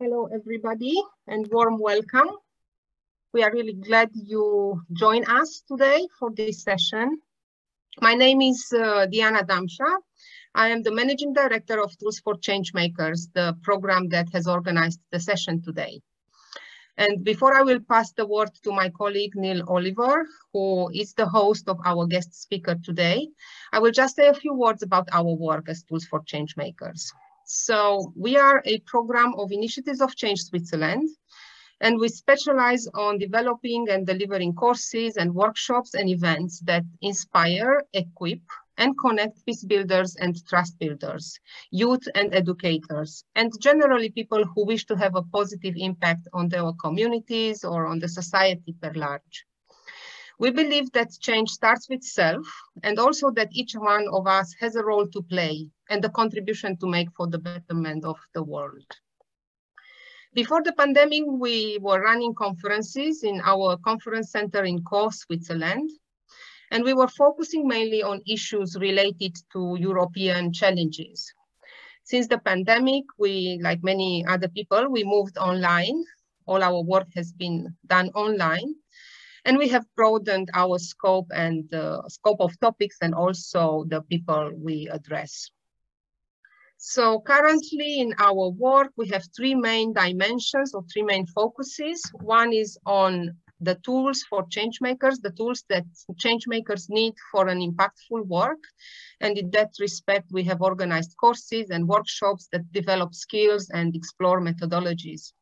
Hello, everybody, and warm welcome. We are really glad you join us today for this session. My name is uh, Diana Damsha. I am the Managing Director of Tools for Changemakers, the program that has organized the session today. And before I will pass the word to my colleague Neil Oliver, who is the host of our guest speaker today, I will just say a few words about our work as Tools for Changemakers. So we are a program of Initiatives of Change Switzerland, and we specialize on developing and delivering courses and workshops and events that inspire, equip, and connect peace builders and trust builders, youth and educators, and generally people who wish to have a positive impact on their communities or on the society per large. We believe that change starts with self and also that each one of us has a role to play and a contribution to make for the betterment of the world. Before the pandemic, we were running conferences in our conference center in Caux, Switzerland, and we were focusing mainly on issues related to European challenges. Since the pandemic, we, like many other people, we moved online. All our work has been done online. And we have broadened our scope and uh, scope of topics and also the people we address. So currently in our work, we have three main dimensions or three main focuses. One is on the tools for change makers, the tools that change makers need for an impactful work. And in that respect, we have organized courses and workshops that develop skills and explore methodologies.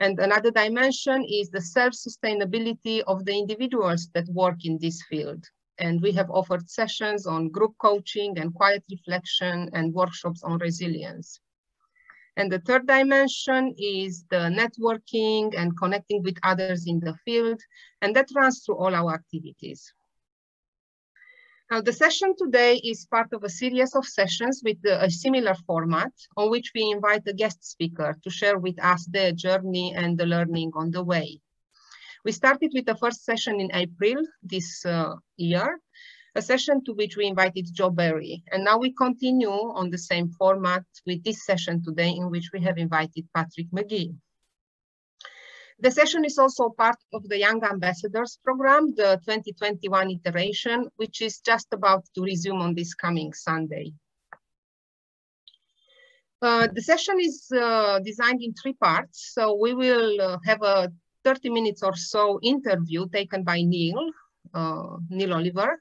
And another dimension is the self-sustainability of the individuals that work in this field. And we have offered sessions on group coaching and quiet reflection and workshops on resilience. And the third dimension is the networking and connecting with others in the field. And that runs through all our activities. Now, the session today is part of a series of sessions with a similar format on which we invite a guest speaker to share with us their journey and the learning on the way. We started with the first session in April this uh, year, a session to which we invited Jo Berry. And now we continue on the same format with this session today in which we have invited Patrick Magee. The session is also part of the Young Ambassadors program, the 2021 iteration, which is just about to resume on this coming Sunday. Uh, the session is uh, designed in three parts. So we will uh, have a 30 minutes or so interview taken by Neil, uh, Neil Oliver,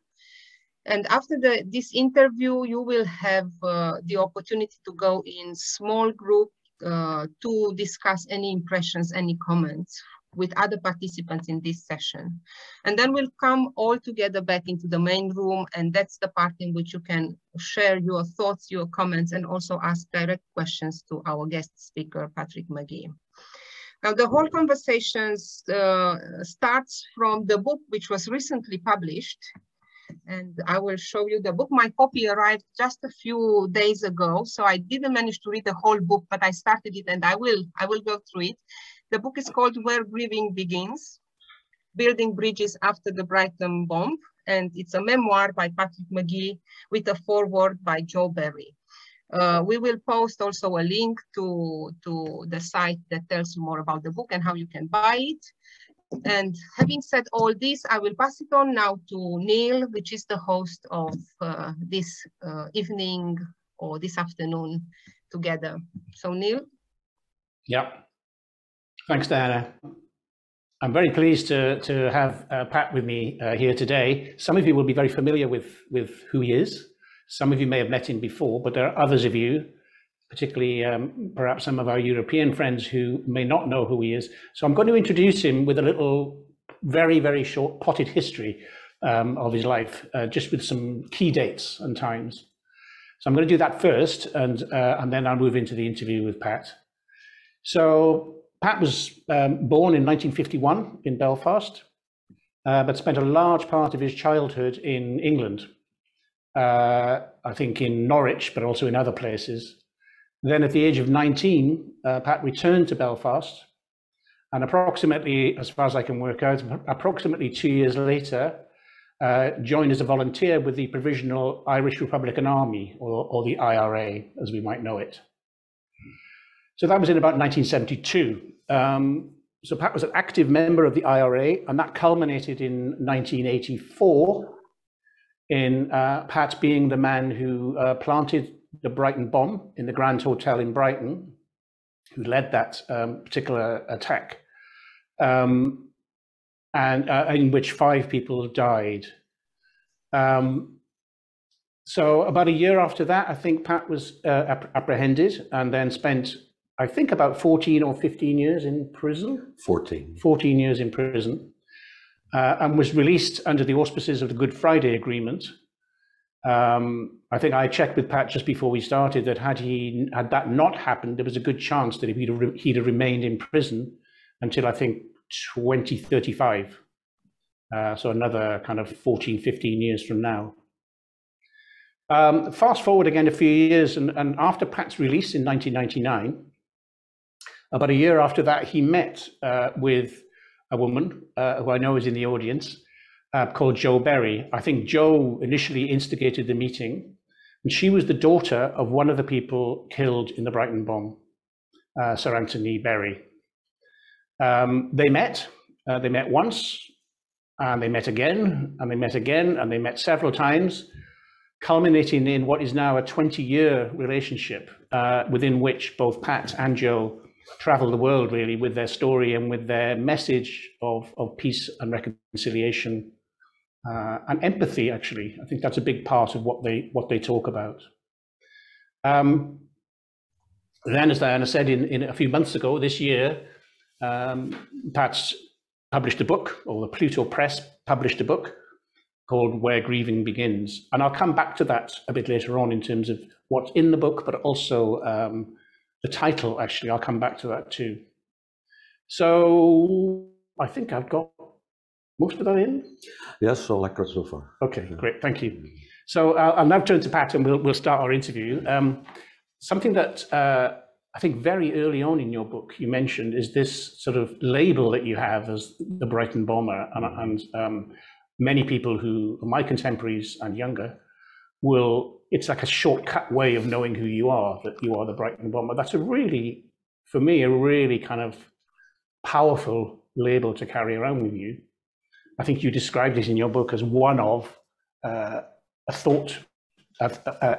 and after the, this interview, you will have uh, the opportunity to go in small group to discuss any impressions, any comments with other participants in this session. And then we'll come all together back into the main room and that's the part in which you can share your thoughts, your comments, and also ask direct questions to our guest speaker, Patrick Magee. Now, the whole conversation uh, starts from the book which was recently published and I will show you the book. My copy arrived just a few days ago, so I didn't manage to read the whole book, but I started it and I will, I will go through it. The book is called Where Grieving Begins, Building Bridges After the Brighton Bomb, and it's a memoir by Patrick Magee with a foreword by Jo Berry. Uh, we will post also a link to, to the site that tells you more about the book and how you can buy it. And having said all this, I will pass it on now to Neil, which is the host of uh, this uh, evening or this afternoon together. So Neil. Yeah. Thanks, Diana. I'm very pleased to, to have uh, Pat with me uh, here today. Some of you will be very familiar with, with who he is. Some of you may have met him before, but there are others of you particularly um, perhaps some of our European friends who may not know who he is. So I'm going to introduce him with a little very, very short potted history um, of his life, uh, just with some key dates and times. So I'm going to do that first, and, uh, and then I'll move into the interview with Pat. So Pat was um, born in 1951 in Belfast, uh, but spent a large part of his childhood in England. Uh, I think in Norwich, but also in other places. Then at the age of 19, uh, Pat returned to Belfast. And approximately, as far as I can work out, approximately two years later, uh, joined as a volunteer with the Provisional Irish Republican Army, or, or the IRA, as we might know it. So that was in about 1972. Um, so Pat was an active member of the IRA, and that culminated in 1984 in uh, Pat being the man who uh, planted the Brighton bomb in the Grand Hotel in Brighton, who led that um, particular attack, um, and uh, in which five people died. Um, so about a year after that, I think Pat was uh, apprehended and then spent, I think, about 14 or 15 years in prison. 14. 14 years in prison, uh, and was released under the auspices of the Good Friday Agreement, um, I think I checked with Pat just before we started that had he had that not happened, there was a good chance that he'd have, he'd have remained in prison until I think 2035. Uh, so another kind of 14, 15 years from now. Um, fast forward again a few years, and, and after Pat's release in 1999, about a year after that, he met uh, with a woman uh, who I know is in the audience, uh, called Jo Berry. I think Jo initially instigated the meeting, and she was the daughter of one of the people killed in the Brighton bomb, uh, Sir Anthony Berry. Um, they met. Uh, they met once, and they met again, and they met again, and they met several times, culminating in what is now a 20-year relationship uh, within which both Pat and Jo travel the world really with their story and with their message of, of peace and reconciliation uh, and empathy. Actually, I think that's a big part of what they what they talk about. Um, then, as Diana said, in, in a few months ago, this year, um, Pat's published a book, or the Pluto Press published a book called Where Grieving Begins. And I'll come back to that a bit later on in terms of what's in the book, but also um, the title, actually. I'll come back to that too. So I think I've got most of that in? Yes, so like so far. Okay, great, thank you. So uh, I'll now turn to Pat and we'll, we'll start our interview. Um, something that uh, I think very early on in your book you mentioned is this sort of label that you have as the Brighton bomber, and, and um, many people who are my contemporaries and younger will, it's like a shortcut way of knowing who you are, that you are the Brighton bomber. That's a really, for me, a really kind of powerful label to carry around with you. I think you described it in your book as one of uh, a thought, a, a,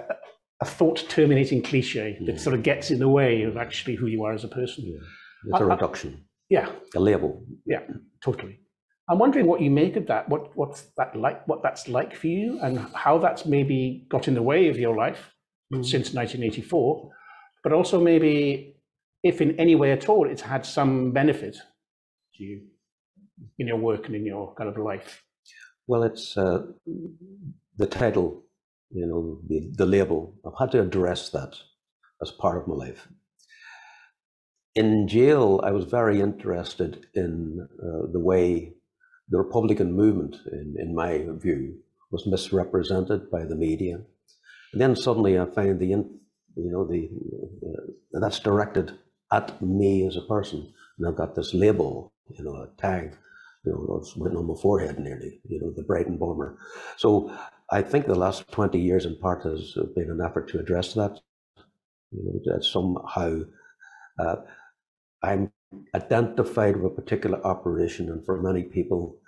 a, thought terminating cliche yeah. that sort of gets in the way of actually who you are as a person. Yeah. It's a reduction. yeah. A label. Yeah, totally. I'm wondering what you make of that. What what's that like? What that's like for you, and how that's maybe got in the way of your life mm. since 1984, but also maybe if in any way at all it's had some benefit to you in your work and in your kind of life? Well, it's uh, the title, you know, the, the label. I've had to address that as part of my life. In jail, I was very interested in uh, the way the Republican movement, in, in my view, was misrepresented by the media. And then suddenly I find the, you know, the uh, that's directed at me as a person. And I've got this label, you know, a tag you know, it's written on my forehead nearly, you know, the Brighton bomber. So I think the last 20 years in part has been an effort to address that. You know, that somehow uh, I'm identified with a particular operation, and for many people,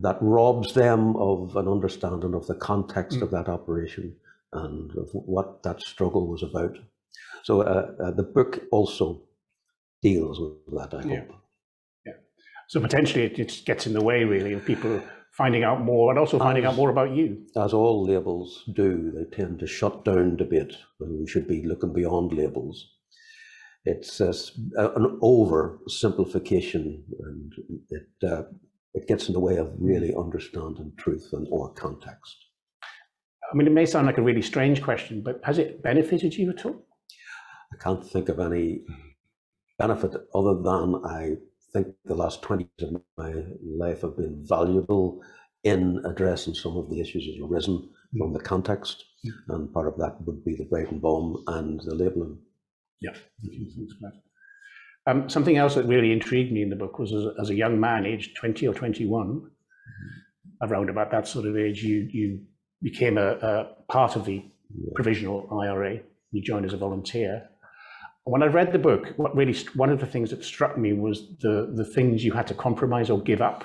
that robs them of an understanding of the context mm. of that operation and of what that struggle was about. So uh, uh, the book also deals with that, I yeah. hope. So potentially it, it gets in the way really of people finding out more and also finding as, out more about you. As all labels do, they tend to shut down debate when we should be looking beyond labels. It's a, an oversimplification and it, uh, it gets in the way of really understanding truth and or context. I mean, it may sound like a really strange question, but has it benefited you at all? I can't think of any benefit other than I think the last 20 years of my life have been valuable in addressing some of the issues that have arisen mm. from the context. Mm. And part of that would be the Brighton bomb and the labeling. Yeah, um, something else that really intrigued me in the book was as, as a young man, aged 20 or 21, mm-hmm. around about that sort of age, you, you became a, a part of the yeah. provisional IRA. You joined as a volunteer. When I read the book, what really one of the things that struck me was the the things you had to compromise or give up.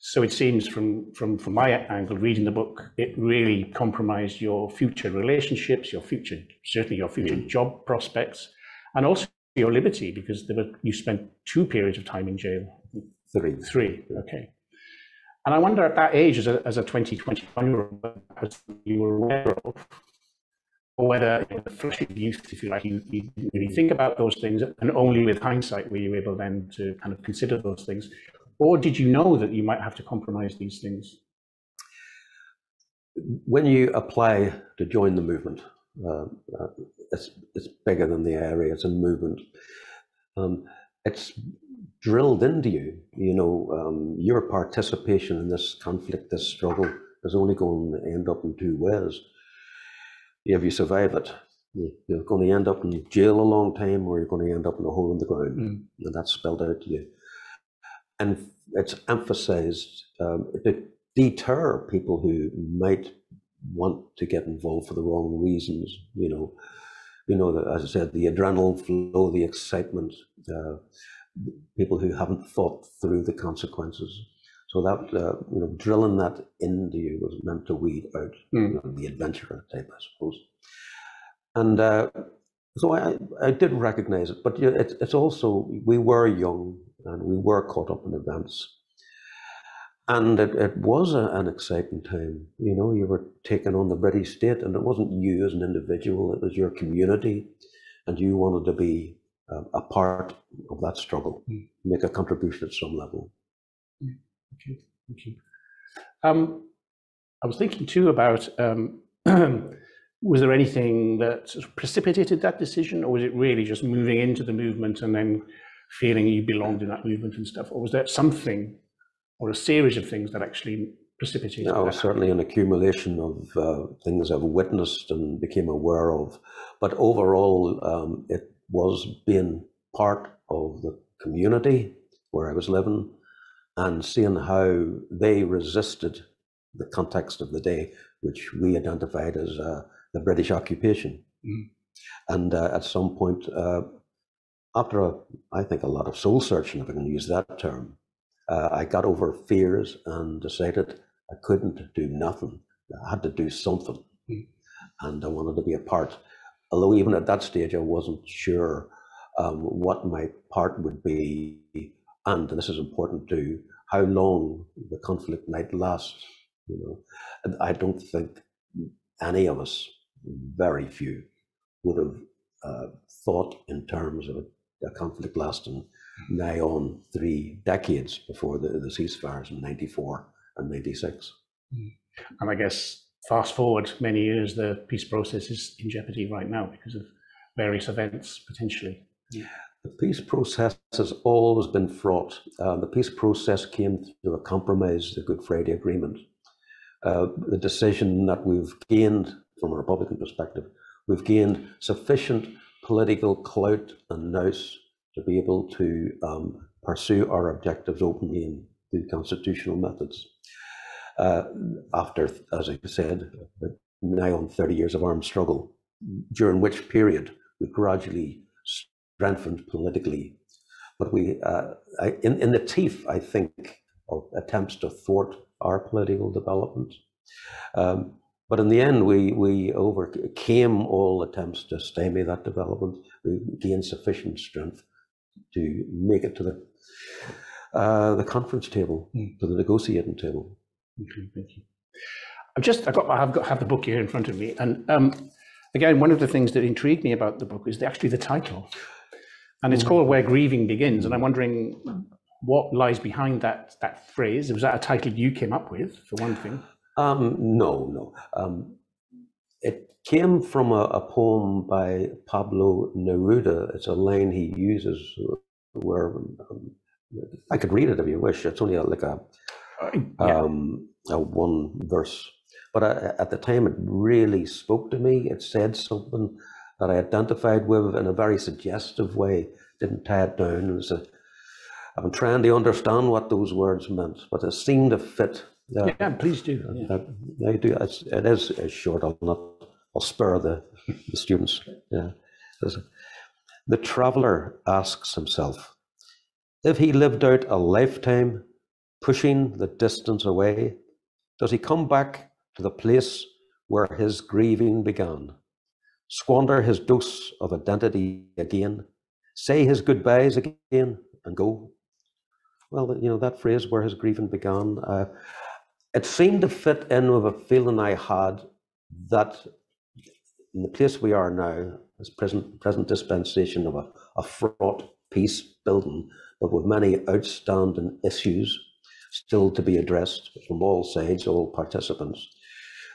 So it seems from from from my angle, reading the book, it really compromised your future relationships, your future certainly your future mm. job prospects, and also your liberty because there were you spent two periods of time in jail. Three. Three. Okay. And I wonder at that age, as a as a 20, 21 year old, you were aware of or whether the flush of youth, if you like, you, you really think about those things, and only with hindsight were you able then to kind of consider those things, or did you know that you might have to compromise these things? When you apply to join the movement, uh, uh, it's, it's bigger than the area, it's a movement. Um, it's drilled into you, you know, um, your participation in this conflict, this struggle is only going to end up in two ways if you survive it, you're going to end up in jail a long time or you're going to end up in a hole in the ground. Mm. And that's spelled out to you. And it's emphasized um, to deter people who might want to get involved for the wrong reasons. You know, you know, as I said, the adrenaline flow, the excitement, uh, people who haven't thought through the consequences. So that uh, you know, drilling that into you was meant to weed out mm. you know, the adventurer type, I suppose. And uh, so I, I did recognize it, but you know, it's, it's also we were young and we were caught up in events, and it, it was a, an exciting time. You know, you were taking on the British state, and it wasn't you as an individual; it was your community, and you wanted to be uh, a part of that struggle, mm. make a contribution at some level. Mm. Okay, thank you. Um, I was thinking too about um, was there anything that sort of precipitated that decision, or was it really just moving into the movement and then feeling you belonged in that movement and stuff, or was there something or a series of things that actually precipitated? No, that? certainly an accumulation of uh, things I've witnessed and became aware of, but overall, um, it was being part of the community where I was living and seeing how they resisted the context of the day, which we identified as uh, the British occupation. Mm. And uh, at some point, uh, after a, I think a lot of soul searching, if I can use that term, uh, I got over fears and decided I couldn't do nothing. I had to do something. Mm. And I wanted to be a part. Although even at that stage, I wasn't sure um, what my part would be and this is important too, how long the conflict might last. You know, and I don't think any of us, very few, would have uh, thought in terms of a, a, conflict lasting nigh on three decades before the, the ceasefires in 94 and 96. Mm. And I guess fast forward many years, the peace process is in jeopardy right now because of various events potentially. Yeah. The peace process has always been fraught. Uh, the peace process came through a compromise, the Good Friday Agreement. Uh, the decision that we've gained, from a Republican perspective, we've gained sufficient political clout and nous to be able to um, pursue our objectives openly and through constitutional methods. Uh, after, as I said, now on 30 years of armed struggle, during which period we gradually strengthened politically. But we, uh, I, in, in the teeth, I think, of attempts to thwart our political development. Um, but in the end, we, we overcame all attempts to stymie that development. We gained sufficient strength to make it to the uh, the conference table, mm. to the negotiating table. Okay, thank you. I've just I got I've got have the book here in front of me, and um, again, one of the things that intrigued me about the book is the, actually the title and it's called Where Grieving Begins. And I'm wondering what lies behind that that phrase. Was that a title you came up with, for one thing? Um, no, no. Um, it came from a, a, poem by Pablo Neruda. It's a line he uses where um, I could read it if you wish. It's only a, like a, uh. Um, a one verse. But I, at the time, it really spoke to me. It said something that I identified with in a very suggestive way, didn't tie it down. It was a, I'm trying to understand what those words meant, but it seemed to fit. Uh, yeah, please do. Yeah. I, I do. It's, it is short. I'll not. I'll spare the, the students. Yeah. The traveller asks himself if he lived out a lifetime pushing the distance away, does he come back to the place where his grieving began? Squander his dose of identity again, say his goodbyes again, and go? Well, you know, that phrase, where his grieving began, uh, it seemed to fit in with a feeling I had that in the place we are now, this present, present dispensation of a, a fraught peace building, but with many outstanding issues still to be addressed from all sides, all participants,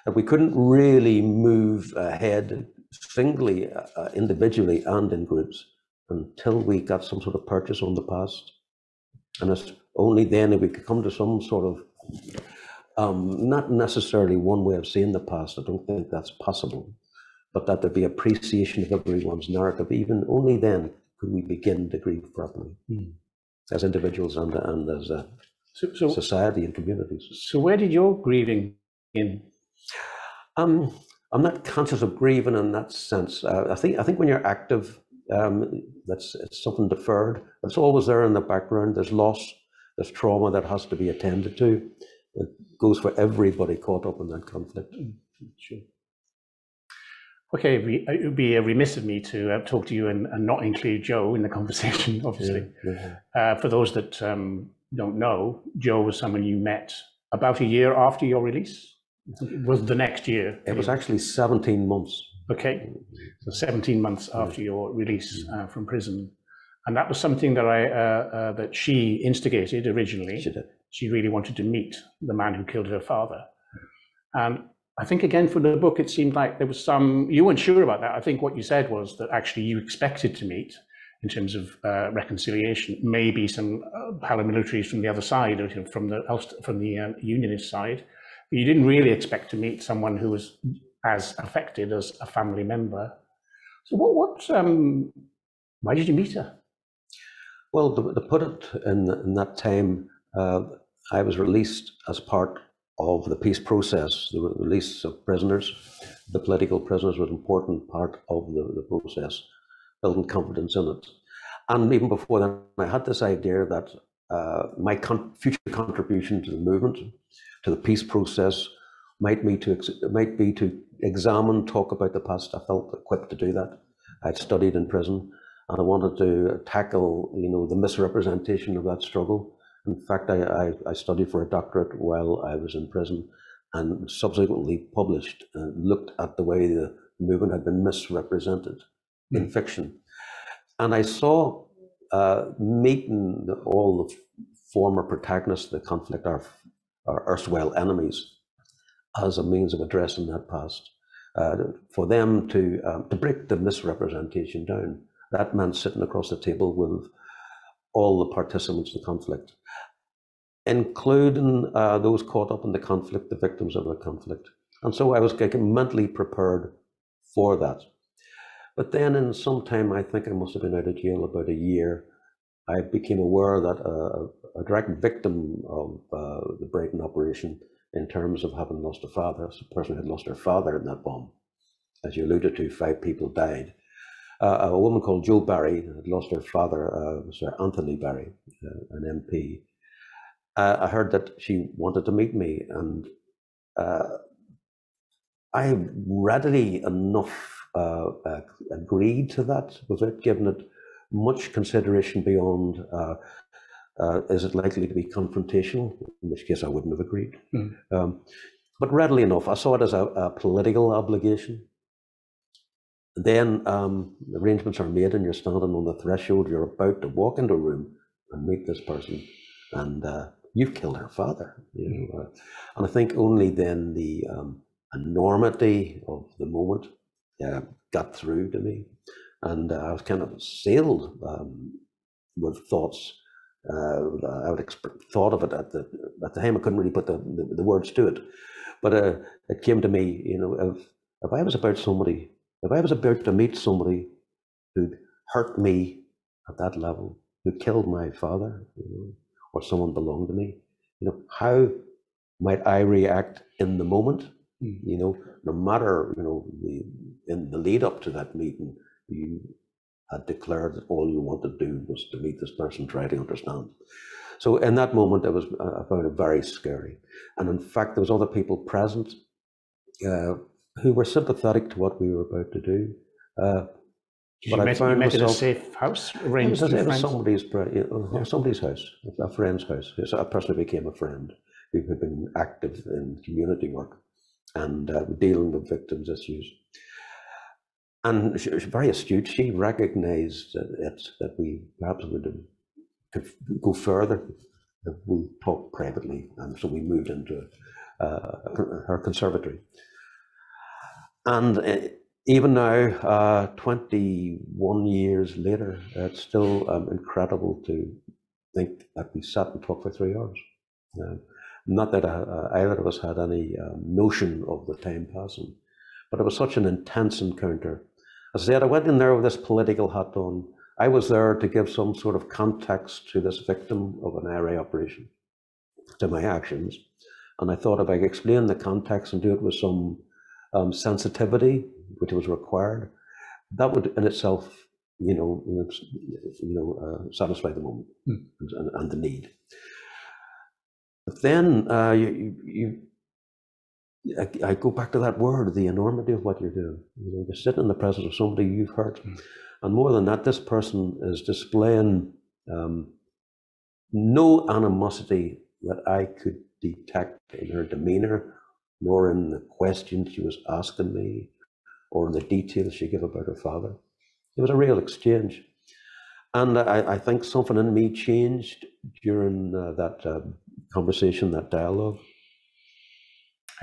that we couldn't really move ahead singly, uh, uh, individually, and in groups until we got some sort of purchase on the past. And it's only then that we could come to some sort of, um, not necessarily one way of seeing the past, I don't think that's possible, but that there be appreciation of everyone's narrative. Even only then could we begin to grieve properly mm. as individuals and, and as a so, so, society and communities. So, where did your grieving in? Um, I'm not conscious of grieving in that sense. Uh, I think I think when you're active, um, that's it's something deferred. It's always there in the background. There's loss, there's trauma that has to be attended to. It goes for everybody caught up in that conflict. Mm, sure. Okay, it would be remiss of me to uh, talk to you and, and, not include Jo in the conversation, obviously. Yeah, yeah. Uh, for those that um, don't know, Jo was someone you met about a year after your release. Was the next year. It was actually 17 months. Okay, so 17 months after your release uh, from prison, and that was something that I uh, uh, that she instigated originally. She did. She really wanted to meet the man who killed her father, and I think again for the book, it seemed like there was some. You weren't sure about that. I think what you said was that actually you expected to meet in terms of uh, reconciliation, maybe some uh, paramilitaries from the other side, or from the from the uh, unionist side. You didn't really expect to meet someone who was as affected as a family member. So what, what um, why did you meet her? Well, to, to put it in, in that time, uh, I was released as part of the peace process, the release of prisoners. The political prisoners was an important part of the, the process, building confidence in it. And even before then, I had this idea that uh, my con future contribution to the movement, to the peace process, might be to might be to examine, talk about the past. I felt equipped to do that. I'd studied in prison, and I wanted to tackle, you know, the misrepresentation of that struggle. In fact, I, I, I studied for a doctorate while I was in prison, and subsequently published and looked at the way the movement had been misrepresented mm. in fiction. And I saw uh, meeting the, all the former protagonists of the conflict, our, our erstwhile enemies, as a means of addressing that past. Uh, for them to um, to break the misrepresentation down, that meant sitting across the table with all the participants in the conflict, including uh, those caught up in the conflict, the victims of the conflict. And so I was mentally prepared for that. But then, in some time, I think I must have been out of jail about a year. I became aware that a direct victim of uh, the Brighton operation in terms of having lost a father. a person who had lost her father in that bomb. As you alluded to, five people died. Uh, a woman called Jo Berry had lost her father, uh, Sir Anthony Berry, uh, an MP. Uh, I heard that she wanted to meet me, and I readily enough agreed to that without giving it much consideration beyond uh, is it likely to be confrontational? In which case, I wouldn't have agreed. Mm. Um, but readily enough, I saw it as a, a political obligation. Then um, arrangements are made, and you're standing on the threshold. You're about to walk into a room and meet this person, and uh, you've killed her father. You know, hmm. uh, and I think only then the um, enormity of the moment uh, got through to me, and uh, I was kind of sailed um, with thoughts uh, I would exp- thought of it at the at the time. I couldn't really put the, the, the words to it, but uh, it came to me. You know, if if I was about somebody, if I was about to meet somebody who'd hurt me at that level, who killed my father, you know, or someone belonged to me, you know, how might I react in the moment? Mm. You know, no matter you know the in the lead up to that meeting, you had declared that all you wanted to do was to meet this person, try to understand. So in that moment, it was I found it very scary. And in fact, there was other people present uh, who were sympathetic to what we were about to do. Uh, but you met, I found you met myself, in a safe house, arranged it was, it was somebody's, yeah. somebody's house, a friend's house. So a person who became a friend, who had been active in community work and uh, dealing with victims' issues. And she was very astute. She recognized it, that we perhaps would go further. We talked privately, and so we moved into uh, her conservatory. And uh, even now, uh, 21 years later, it's still um, incredible to think that we sat and talked for three hours. Uh, not that uh, either of us had any notion of the time passing, but it was such an intense encounter. As I said, I went in there with this political hat on. I was there to give some sort of context to this victim of an IRA operation, to my actions. And I thought if I could explain the context and do it with some um, sensitivity, which was required, that would in itself, you know, you know, uh, satisfy the moment mm. and, and, the need. But then uh, you, you, you I, I, go back to that word, the enormity of what you're doing. You know, you're sitting in the presence of somebody you've hurt, mm. and more than that, this person is displaying um, no animosity that I could detect in her demeanor, nor in the questions she was asking me, or in the details she gave about her father. It was a real exchange. And I, I think something in me changed during uh, that uh, conversation, that dialogue.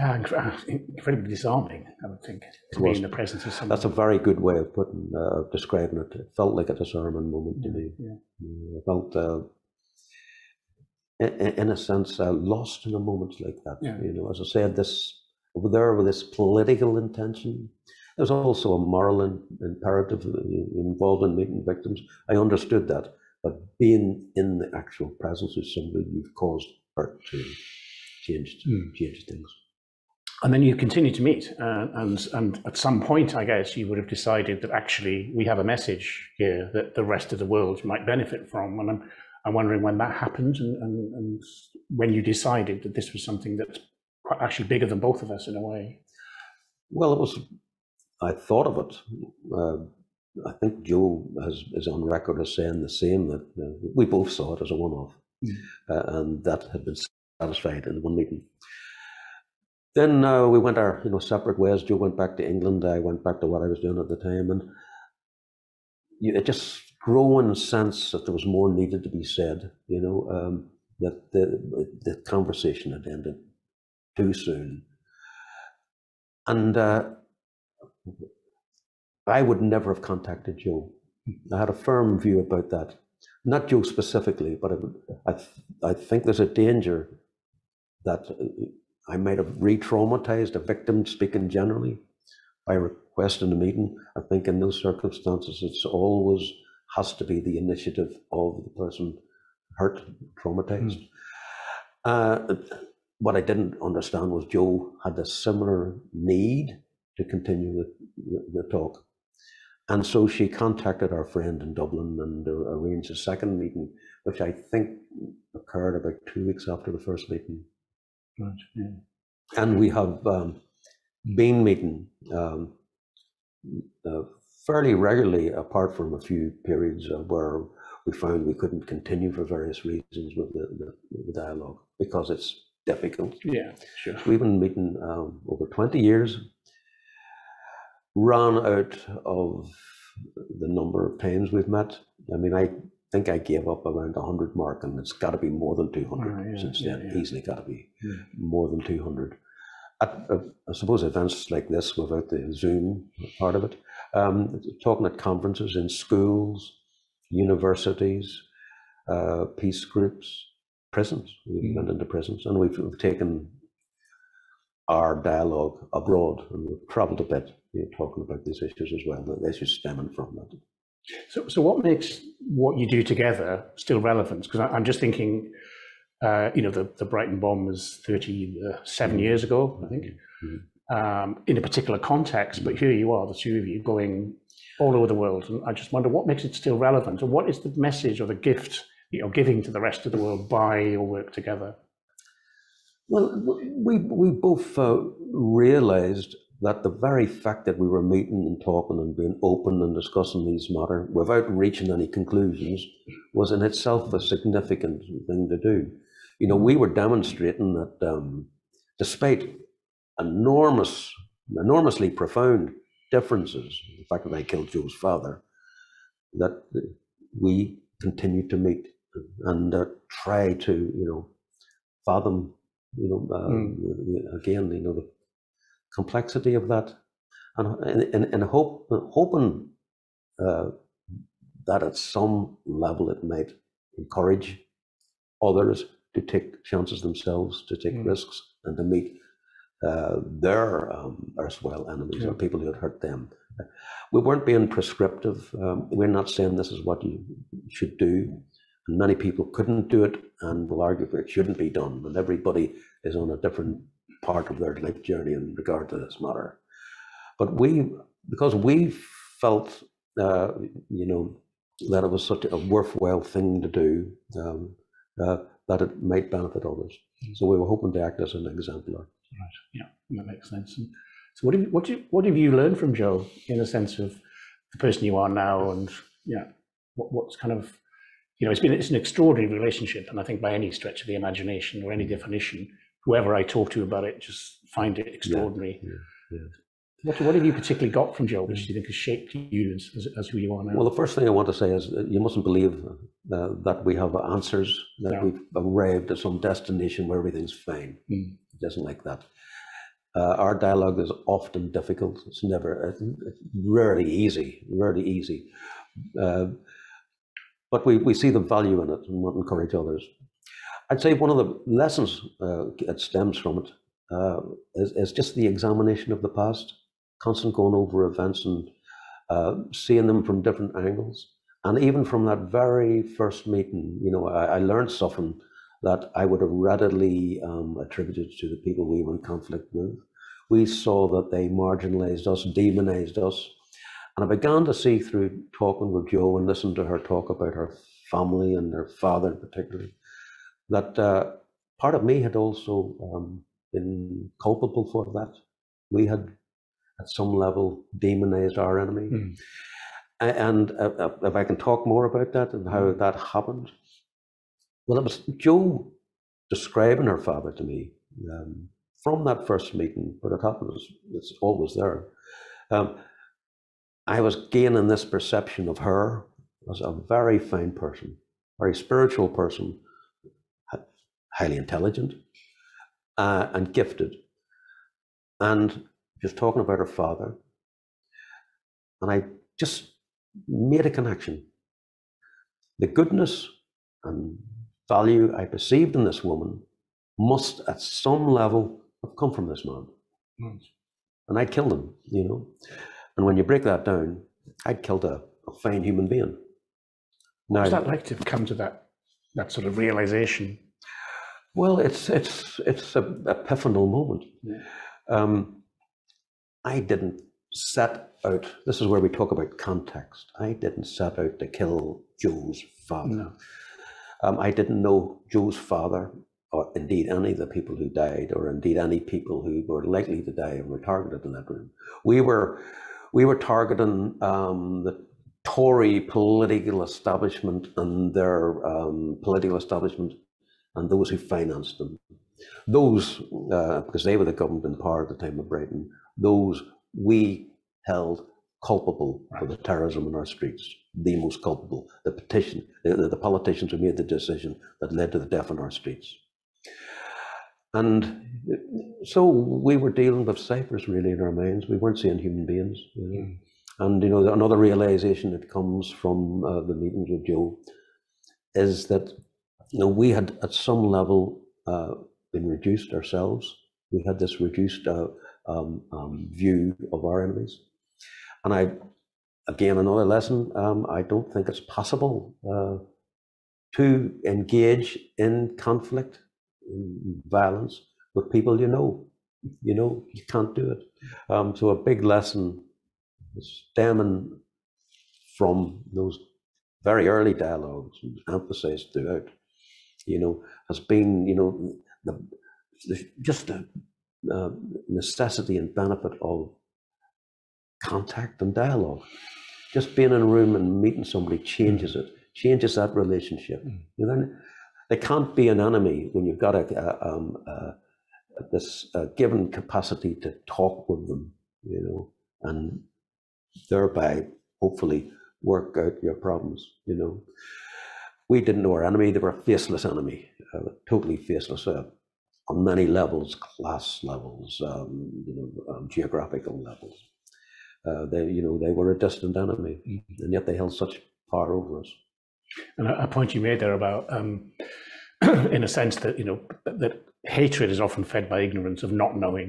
Uh, incredibly disarming, I would think, to be in the presence of someone. That's a very good way of putting, uh, describing it. It felt like a disarming moment to me. Yeah. I felt, uh, in, in, a sense, uh, lost in a moment like that. Yeah. You know, as I said, this there with this political intention. There's also a moral in, imperative involved in meeting victims. I understood that, but being in the actual presence of somebody you've caused hurt to change, mm. change things. And then you continue to meet, uh, and and at some point, I guess you would have decided that actually we have a message here that the rest of the world might benefit from. And I'm I'm wondering when that happened, and and, and when you decided that this was something that's quite actually bigger than both of us in a way. Well, it was. I thought of it. Uh, I think Jo has, is on record as saying the same that uh, we both saw it as a one-off, mm. uh, and that had been satisfied in one meeting. Then uh, we went our you know separate ways. Jo went back to England. I went back to what I was doing at the time, and you, it just growing sense that there was more needed to be said. You know um, that the the conversation had ended too soon, and uh, I would never have contacted Jo. I had a firm view about that. Not Jo specifically, but I, I, I think there's a danger that I might have re traumatized a victim, speaking generally, by requesting a meeting. I think in those circumstances, it's always has to be the initiative of the person hurt, traumatized. Mm. Uh, what I didn't understand was Jo had a similar need to continue the, the, the talk. And so she contacted our friend in Dublin and uh, arranged a second meeting, which I think occurred about two weeks after the first meeting. Right, yeah. And we have um, been meeting um, uh, fairly regularly, apart from a few periods uh, where we found we couldn't continue for various reasons with the, the, the dialogue because it's difficult. Yeah, sure. We've been meeting um, over 20 years run out of the number of times we've met. I mean, I think I gave up around 100 mark, and it's got to be more than 200 oh, yeah, since yeah, then. Yeah. Easily got to be more than 200. At, uh, I suppose events like this, without the Zoom part of it, um, talking at conferences in schools, universities, uh, peace groups, prisons. We've mm. went into prisons, and we've, we've taken our dialogue abroad, and we've travelled a bit you know, talking about these issues as well, the issues stemming from that. So, so what makes what you do together still relevant? Because I'm just thinking, uh, you know, the, the Brighton bomb was 37 mm. years ago, I think, mm. um, in a particular context, but here you are, the two of you going all over the world. And I just wonder what makes it still relevant and what is the message or the gift that you're giving to the rest of the world by your work together? Well, we, we both uh, realized that the very fact that we were meeting and talking and being open and discussing these matters without reaching any conclusions was in itself a significant thing to do. You know, we were demonstrating that um, despite enormous, enormously profound differences, the fact that I killed Jo's father, that we continued to meet and uh, try to, you know, fathom, you know, mm. again, you know, the complexity of that, and and, and hope hoping uh, that at some level it might encourage others to take chances themselves, to take mm. risks, and to meet uh, their um, erstwhile enemies yeah. or people who had hurt them. We weren't being prescriptive. Um, we're not saying this is what you should do. And many people couldn't do it and will argue that it shouldn't be done. And everybody is on a different part of their life journey in regard to this matter. But we, because we felt, uh, you know, that it was such a worthwhile thing to do, um, uh, that it might benefit others. Mm. So we were hoping to act as an exemplar. Right. Yeah, that makes sense. And so, what have, what, do you, what have you learned from Jo in the sense of the person you are now, and yeah, what, what's kind of you know, it's been it's an extraordinary relationship, and I think by any stretch of the imagination or any definition, whoever I talk to about it just find it extraordinary. Yeah, yeah, yeah. What, what have you particularly got from Jo, which do you think has shaped you as, as, who you are now? Well, the first thing I want to say is you mustn't believe uh, that we have answers, that no. we've arrived at some destination where everything's fine. Mm. It isn't like that. Uh, our dialogue is often difficult. It's never, it's rarely easy, rarely easy. Uh, but we, we see the value in it and want to encourage others. I'd say one of the lessons uh, that stems from it uh, is, is just the examination of the past, constant going over events and uh, seeing them from different angles. And even from that very first meeting, you know, I, I learned something that I would have readily um, attributed to the people we were in conflict with. We saw that they marginalized us, demonized us. And I began to see through talking with Jo and listening to her talk about her family and her father particularly, that uh, part of me had also um, been culpable for that. We had, at some level, demonized our enemy. Mm. And uh, uh, if I can talk more about that and how that happened, well, it was Jo describing her father to me um, from that first meeting, but it happens, it's always there. Um, I was gaining this perception of her as a very fine person, very spiritual person, highly intelligent uh, and gifted. And just talking about her father, and I just made a connection. The goodness and value I perceived in this woman must, at some level, have come from this man. Nice. And I'd killed him, you know. And when you break that down, I'd killed a, a fine human being. Now, What's that like to come to that that sort of realization? Well, it's it's it's a epiphanal moment. Yeah. Um, I didn't set out. This is where we talk about context. I didn't set out to kill Jo's father. No. Um, I didn't know Jo's father, or indeed any of the people who died, or indeed any people who were likely to die and were targeted in that room. We were we were targeting um, the Tory political establishment and their um, political establishment and those who financed them. Those, uh, because they were the government in power at the time of Brighton, those we held culpable right. for the terrorism in our streets, the most culpable. The petition, the, the politicians who made the decision that led to the death on our streets. And so we were dealing with ciphers really in our minds. We weren't seeing human beings. You know? mm. And you know, another realization that comes from uh, the meetings with Jo is that you know, we had at some level uh, been reduced ourselves. We had this reduced uh, um, um, view of our enemies. And I, again, another lesson, um, I don't think it's possible uh, to engage in conflict, in violence with people you know. You know, you can't do it. Um, so a big lesson stemming from those very early dialogues, emphasized throughout, you know, has been, you know, the, the just the uh, necessity and benefit of contact and dialogue. Just being in a room and meeting somebody changes it, changes that relationship. Mm. You know, they can't be an enemy when you've got a, a, um, a this uh, given capacity to talk with them, you know, and thereby hopefully work out your problems, you know. We didn't know our enemy, they were a faceless enemy, uh, totally faceless uh, on many levels, class levels, um, you know, um, geographical levels. Uh, they, you know, they were a distant enemy, Mm-hmm. and yet they held such power over us. And a, a point you made there about, um, in a sense that you know that hatred is often fed by ignorance of not knowing,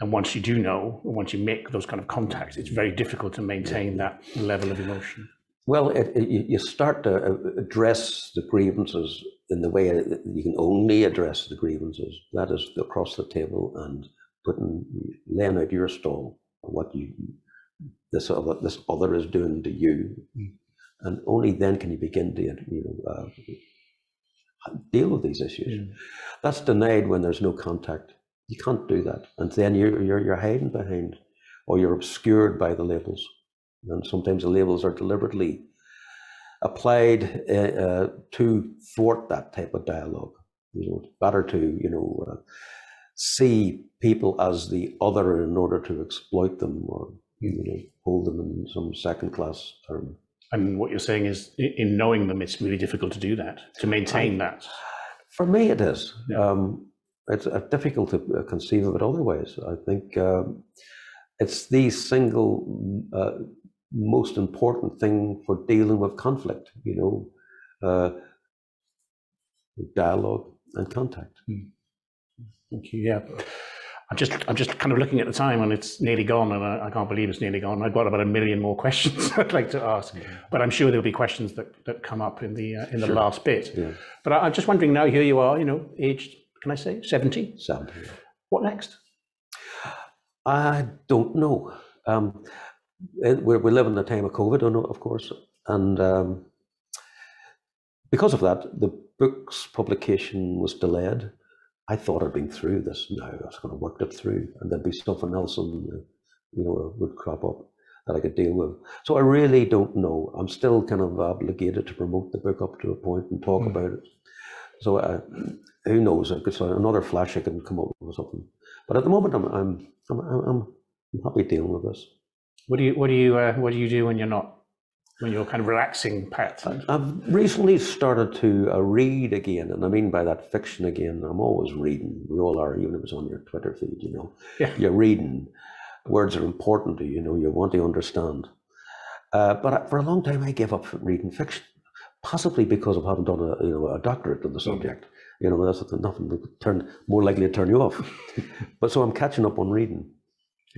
and once you do know, once you make those kind of contacts, it's very difficult to maintain that level of emotion. Well, it, it, you start to uh, address the grievances in the way that you can only address the grievances. That is across the table and putting, laying out your stall, what you, this other, this other is doing to you, Mm. and only then can you begin to, you know, uh, deal with these issues. That's denied when there's no contact. You can't do that, and then you're you're, you're hiding behind, or you're obscured by the labels, and sometimes the labels are deliberately applied uh, uh, to thwart that type of dialogue. You know, it's better to you know uh, see people as the other in order to exploit them or you know hold them in some second class term. And what you're saying is, in knowing them, it's really difficult to do that, to maintain that. For me, it is. Yeah. Um, it's uh, difficult to uh, conceive of it otherwise. I think um, it's the single uh, most important thing for dealing with conflict. You know, uh, dialogue and contact. Thank you. Yeah. I'm just, I'm just kind of looking at the time and it's nearly gone and I, I can't believe it's nearly gone. I've got about a million more questions I'd like to ask, but I'm sure there'll be questions that, that come up in the, uh, in the Sure. last bit. Yeah, But I, I'm just wondering now, here you are, you know, aged, can I say 70? sound. What next? I don't know. Um, it- we we live in the time of COVID, of course, and um, because of that, the book's publication was delayed. I thought I'd been through this now. I was going to work it through, and there'd be something else, and you know, would crop up that I could deal with. So I really don't know. I'm still kind of obligated to promote the book up to a point and talk Mm. about it. So uh, who knows? I could so another flash. I can come up with something. But at the moment, I'm I'm I'm, I'm, I'm happy dealing with this. What do you, what do you, uh, what do you do when you're not, when you're kind of relaxing, Pat? I've recently started to uh, read again, and I mean by that fiction again. I'm always reading. We all are, even if it's on your Twitter feed. You know, Yeah. you're reading. Words are important to you. You know, you want to understand. Uh, but for a long time, I gave up reading fiction, possibly because of having done a you know a doctorate in the subject. You know, that's nothing could turn more likely to turn you off. but so I'm catching up on reading.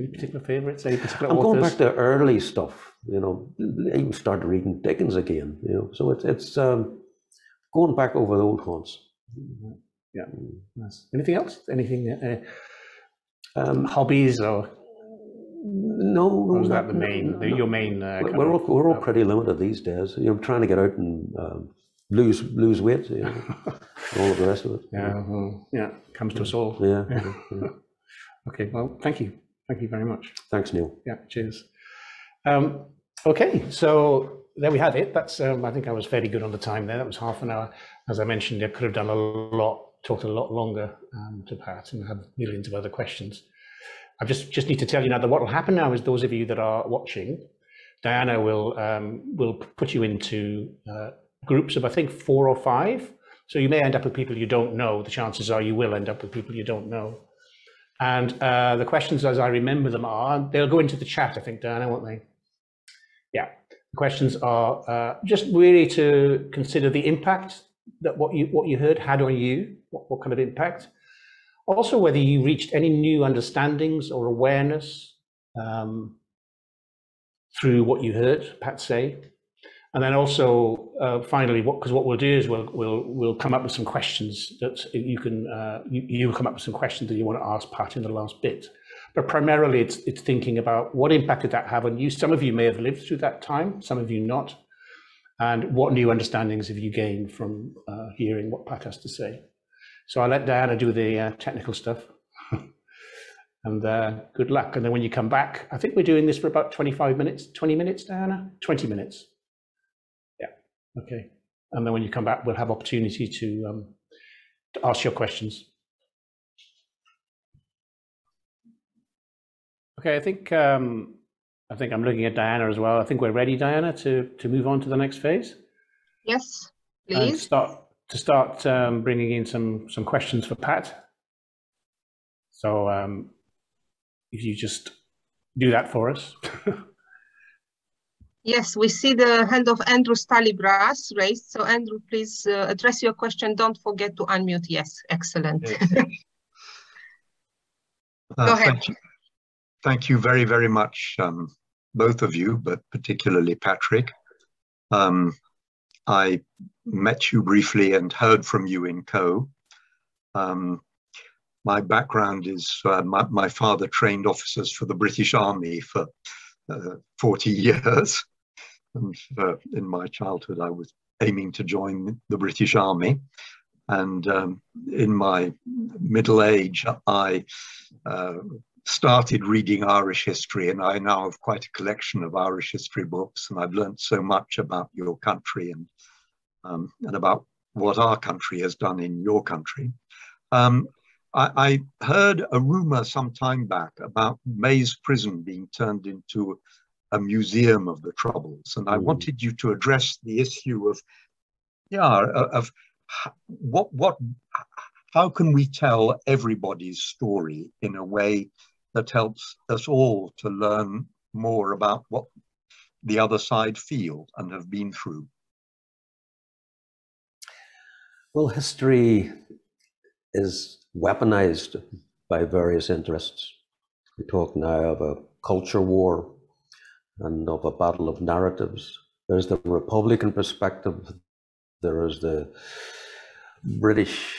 Any particular favorites? Any particular I'm going back to early stuff, you know. I even started reading Dickens again, you know. So it's it's um, going back over the old haunts. Yeah. Nice. Anything else? Anything, uh, Um, hobbies or, no, no, or was that the main, no. your main? Uh, We're all, we're all pretty limited these days. You know, trying to get out and um, lose lose weight, you know, all of the rest of it. Yeah, well, yeah, comes to us all. Yeah. Yeah. yeah. Okay, well, thank you. Thank you very much. Thanks, Neil. Yeah, cheers. Um, okay, so there we have it. That's, um, I think I was fairly good on the time there. That was half an hour. As I mentioned, I could have done a lot, talked a lot longer um, to Pat and had millions of other questions. I just, just need to tell you now that what will happen now is those of you that are watching, Diana will, um, will put you into uh, groups of, I think, four or five. So you may end up with people you don't know. The chances are you will end up with people you don't know. And uh, the questions, as I remember them, are they'll go into the chat, I think, Diana, won't they? Yeah. The questions are uh, just really to consider the impact that what you what you heard had on you, what, what kind of impact. Also, whether you reached any new understandings or awareness um, through what you heard Pat say, And then also, uh, finally, what because what we'll do is we'll we'll we'll come up with some questions that you can uh, you you come up with some questions that you want to ask Pat in the last bit. But primarily, it's it's thinking about what impact did that have on you. Some of you may have lived through that time, some of you not, and what new understandings have you gained from uh, hearing what Pat has to say. So I'll let Diana do the uh, technical stuff. and uh, good luck. And then when you come back, I think we're doing this for about 25 minutes, 20 minutes, Diana? 20 minutes. Okay. And then when you come back, we'll have opportunity to, um, to ask your questions. Okay, I think um, I think I'm looking at Diana as well. I think we're ready, Diana, to to move on to the next phase. Yes, please. And start to start um, bringing in some some questions for Pat. So um, if you just do that for us. Yes, we see the hand of Andrew Stallybrass raised. So Andrew, please uh, address your question. Don't forget to unmute. Yes, excellent. Uh, Go ahead. Thank you, thank you very, very much, um, both of you, but particularly Patrick. Um, I met you briefly and heard from you in Caux. Um, my background is uh, my, my, father trained officers for the British Army for uh, 40 years. And in my childhood, I was aiming to join the British Army. And um, in my middle age, I uh, started reading Irish history, and I now have quite a collection of Irish history books. And I've learned so much about your country and um, and about what our country has done in your country. Um, I, I, heard a rumor some time back about Maze Prison being turned into a museum of the Troubles. And I mm. wanted you to address the issue of, yeah, of what, what, how can we tell everybody's story in a way that helps us all to learn more about what the other side feel and have been through? Well, history is weaponized by various interests. We talk now of a culture war, and of a battle of narratives. There's the Republican perspective, there is the British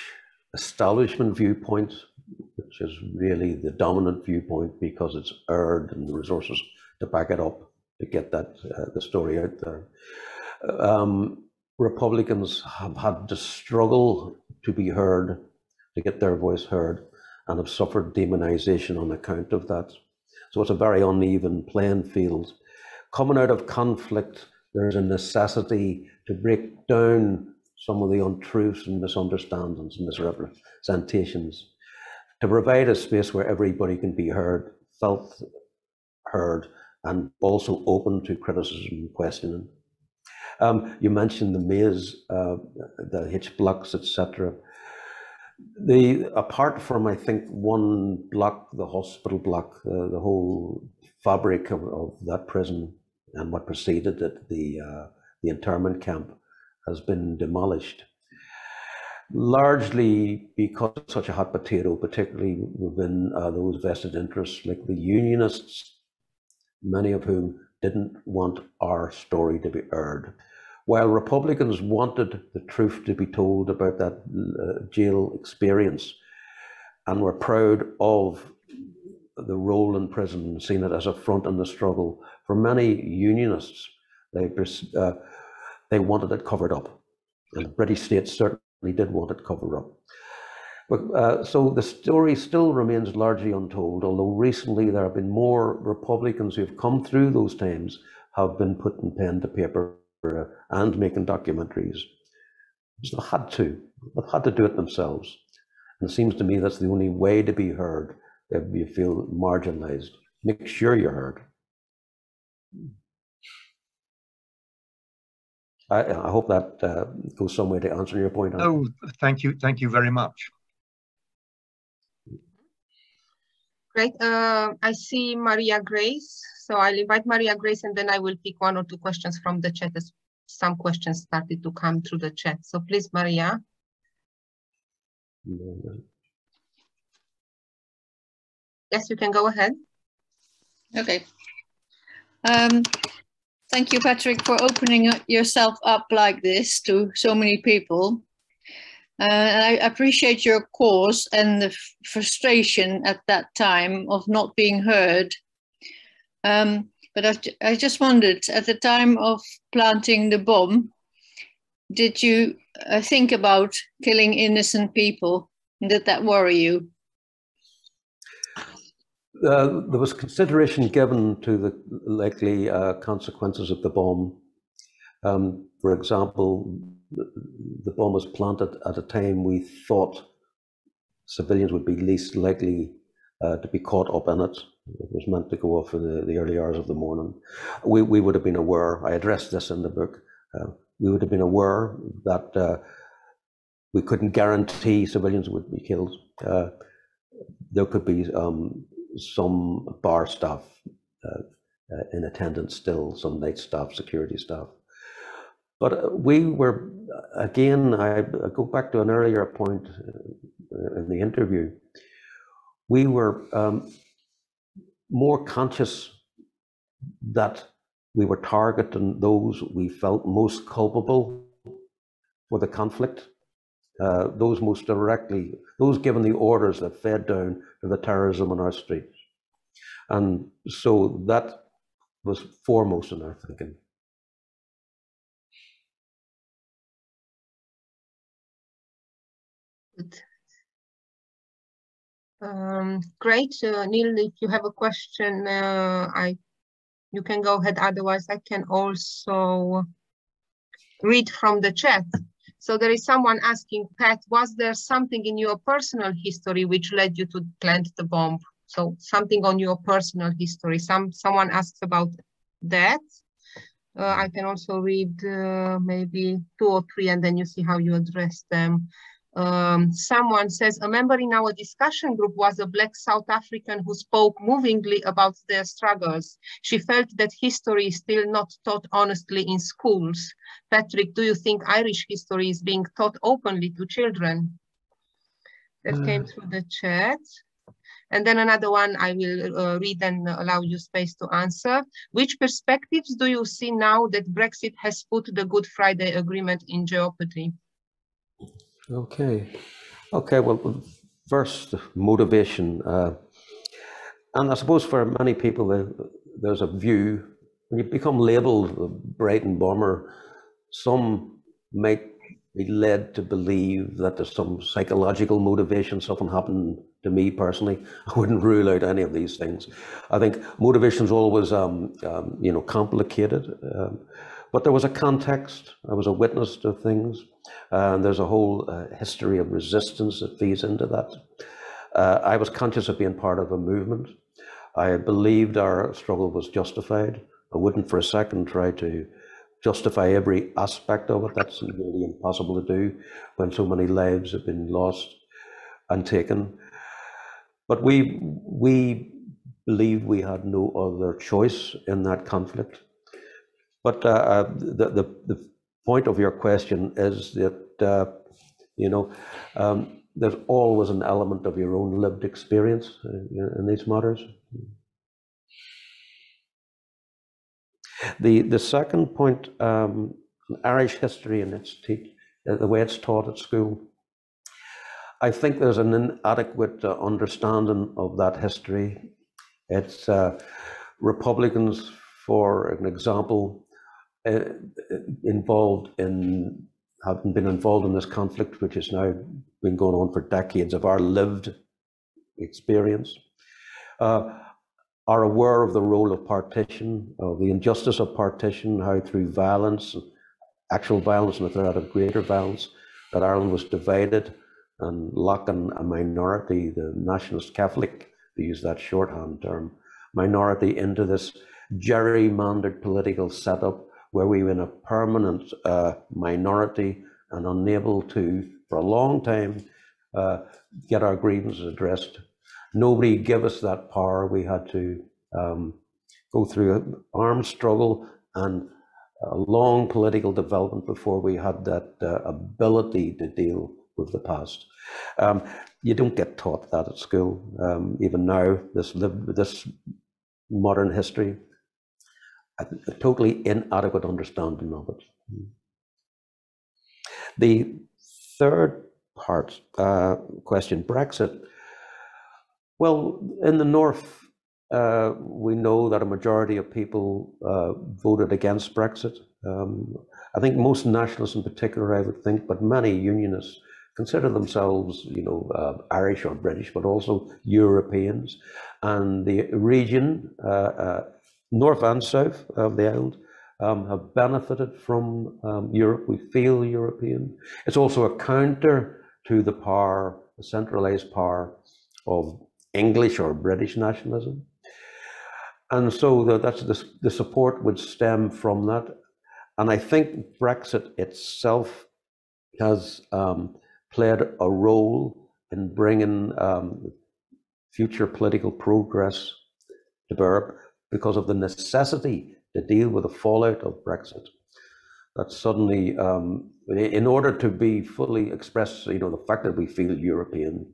establishment viewpoint, which is really the dominant viewpoint because it's earned and the resources to back it up to get that uh, the story out there. Um, Republicans have had to struggle to be heard, to get their voice heard, and have suffered demonization on account of that. So it's a very uneven playing field coming out of conflict, there's a necessity to break down some of the untruths and misunderstandings and misrepresentations, to provide a space where everybody can be heard, felt heard, and also open to criticism and questioning. Um, you mentioned the maze, uh, the H-blocks, etc. The apart from I think one block, the hospital block, uh, the whole fabric of, of that prison and what preceded it, the, uh, the internment camp, has been demolished. Largely because such a hot potato, particularly within uh, those vested interests like the unionists, many of whom didn't want our story to be heard. While Republicans wanted the truth to be told about that uh, jail experience and were proud of the role in prison, seeing it as a front in the struggle, for many unionists, they, uh, they wanted it covered up. And the British state certainly did want it covered up. But, uh, so the story still remains largely untold, although recently there have been more Republicans who have come through those times, have been putting pen to paper uh, and making documentaries. They've had to. They've had to do it themselves. And it seems to me that's the only way to be heard if you feel marginalized. Make sure you're heard. I, I hope that uh, goes some way to answer your point. Oh, thank you. Thank you very much. Great. Uh, I see Maria Grace. So I'll invite Maria Grace and then I will pick one or two questions from the chat as some questions started to come through the chat. So please, Maria. Yes, you can go ahead. Okay. Um, thank you, Patrick, for opening yourself up like this to so many people. Uh, I appreciate your cause and the frustration at that time of not being heard. Um, but I, I just wondered, at the time of planting the bomb, did you uh, think about killing innocent people? Did that worry you? Uh, there was consideration given to the likely uh, consequences of the bomb. Um, for example, the bomb was planted at a time we thought civilians would be least likely uh, to be caught up in it. It was meant to go off in the, the, early hours of the morning. We, we would have been aware, I addressed this in the book, uh, we would have been aware that uh, we couldn't guarantee civilians would be killed. Uh, there could be um, some bar staff uh, uh, in attendance still, some night staff, security staff. But uh, we were, again, I, go back to an earlier point in the interview. We were um, more conscious that we were targeting those we felt most culpable for the conflict, uh, those most directly, those given the orders that fed down to the terrorism on our streets. And so that was foremost in our thinking. Um, great, uh, Neil. If you have a question, uh, I you can go ahead. Otherwise, I can also read from the chat. So there is someone asking, Pat, was there something in your personal history which led you to plant the bomb? So something on your personal history. Some someone asks about that. Uh, I can also read uh, maybe two or three, and then you see how you address them um, someone says a member in our discussion group was a black South African who spoke movingly about their struggles. She felt that history is still not taught honestly in schools. Patrick, do you think Irish history is being taught openly to children? That uh. came through the chat. And then another one I will uh, read and allow you space to answer. Which perspectives do you see now that Brexit has put the Good Friday Agreement in jeopardy? Okay. Okay, well, first, motivation. Uh, and I suppose for many people, there's a view, when you become labeled a Brighton bomber, some might be led to believe that there's some psychological motivation, something happened to me personally. I wouldn't rule out any of these things. I think motivation is always, um, um, you know, complicated. Um, but there was a context. I was a witness to things. Uh, and there's a whole uh, history of resistance that feeds into that. Uh, I was conscious of being part of a movement. I believed our struggle was justified. I wouldn't for a second try to justify every aspect of it. That's really impossible to do when so many lives have been lost and taken. But we we believed we had no other choice in that conflict. But uh, uh, the, the, the point of your question is that, uh, you know, um, there's always an element of your own lived experience in, in these matters. The, the second point, um, Irish history and its teach, the way it's taught at school, I think there's an inadequate uh, understanding of that history. It's uh, Republicans, for an example, uh, involved in having been involved in this conflict, which has now been going on for decades of our lived experience, uh, are aware of the role of partition, of the injustice of partition, how through violence, actual violence and the threat of greater violence, that Ireland was divided and locking a minority, the nationalist Catholic, to use that shorthand term, minority into this gerrymandered political setup where we were in a permanent uh, minority and unable to, for a long time, uh, get our grievances addressed. Nobody gave us that power. We had to um, go through an armed struggle and a long political development before we had that uh, ability to deal with the past. Um, you don't get taught that at school. Um, even now, this this modern history a, a totally inadequate understanding of it. The third part uh, question, Brexit. Well, in the north, uh, we know that a majority of people uh, voted against Brexit. Um, I think most nationalists, in particular, I would think, but many unionists consider themselves, you know, uh, Irish or British, but also Europeans. And the region, uh, uh, north and south of the island, um, have benefited from um, Europe. We feel European. It's also a counter to the power, the centralized power of English or British nationalism. And so the, that's the, the support would stem from that. And I think Brexit itself has um, played a role in bringing um, future political progress to bear because of the necessity to deal with the fallout of Brexit. That suddenly, um, in order to be fully express, you know, the fact that we feel European,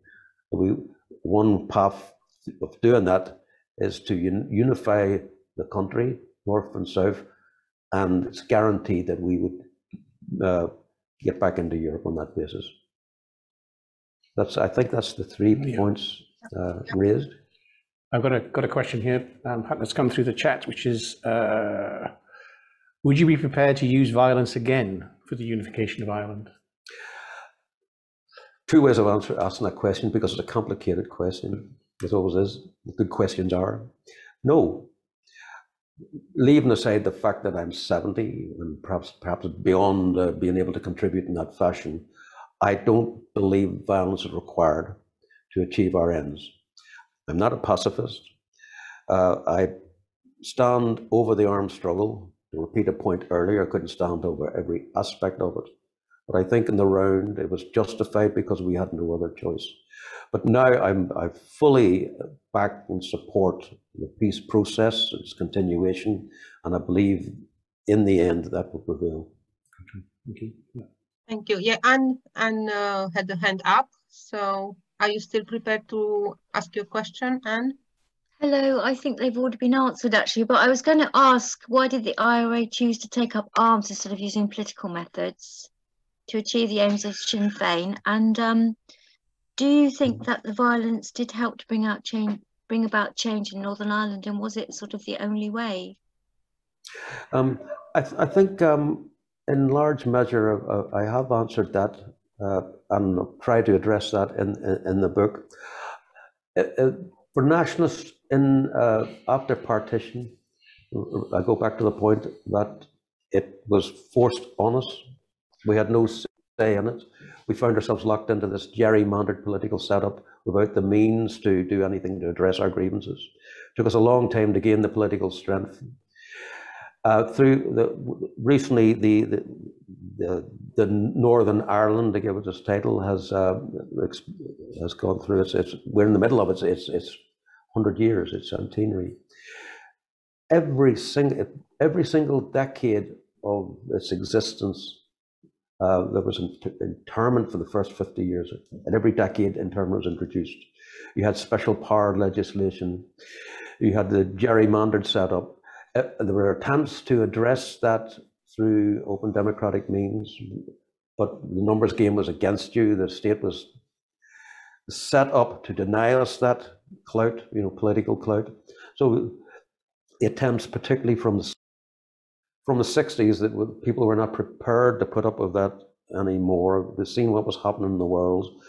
we one path of doing that is to un unify the country, north and south, and it's guaranteed that we would uh, get back into Europe on that basis. That's, I think that's the three yeah. points uh, raised. I've got a got a question here um, that's come through the chat, which is: uh, Would you be prepared to use violence again for the unification of Ireland? Two ways of answer, asking that question because it's a complicated question. It always is. Good questions are. No. Leaving aside the fact that I'm 70 and perhaps perhaps beyond uh, being able to contribute in that fashion, I don't believe violence is required to achieve our ends. I'm not a pacifist. Uh, I stand over the armed struggle. To repeat a point earlier, I couldn't stand over every aspect of it. But I think in the round it was justified because we had no other choice. But now I'm I fully back and support the peace process, its continuation, and I believe in the end that will prevail. Thank you. Yeah. Thank you. Yeah, Anne, Anne uh, had the hand up. So are you still prepared to ask your question, Anne? Hello, I think they've already been answered actually, but I was going to ask why did the IRA choose to take up arms instead of using political methods to achieve the aims of Sinn Féin? And um, do you think that the violence did help to bring out change, bring about change in Northern Ireland, and was it sort of the only way? Um, I, th I, think um, in large measure uh, I have answered that uh, and try to address that in, in, in the book. Uh, uh for nationalists in uh, after partition, I go back to the point that it was forced on us. We had no say in it we found ourselves locked into this gerrymandered political setup without the means to do anything to address our grievances. It took us a long time to gain the political strength. Uh, through the recently the, the the, the Northern Ireland, to give it its title, has uh, has gone through. It's, it's we're in the middle of it. It's it's hundred years. It's centenary. Every single every single decade of its existence uh, there was internment for the first 50 years. And every decade, internment was introduced. You had special power legislation. You had the gerrymandered setup. Uh, there were attempts to address that through open democratic means, but the numbers game was against you. The state was set up to deny us that clout, you know, political clout. So the attempts, particularly from the from the 60s that people were not prepared to put up with that anymore. They've seen what was happening in the world.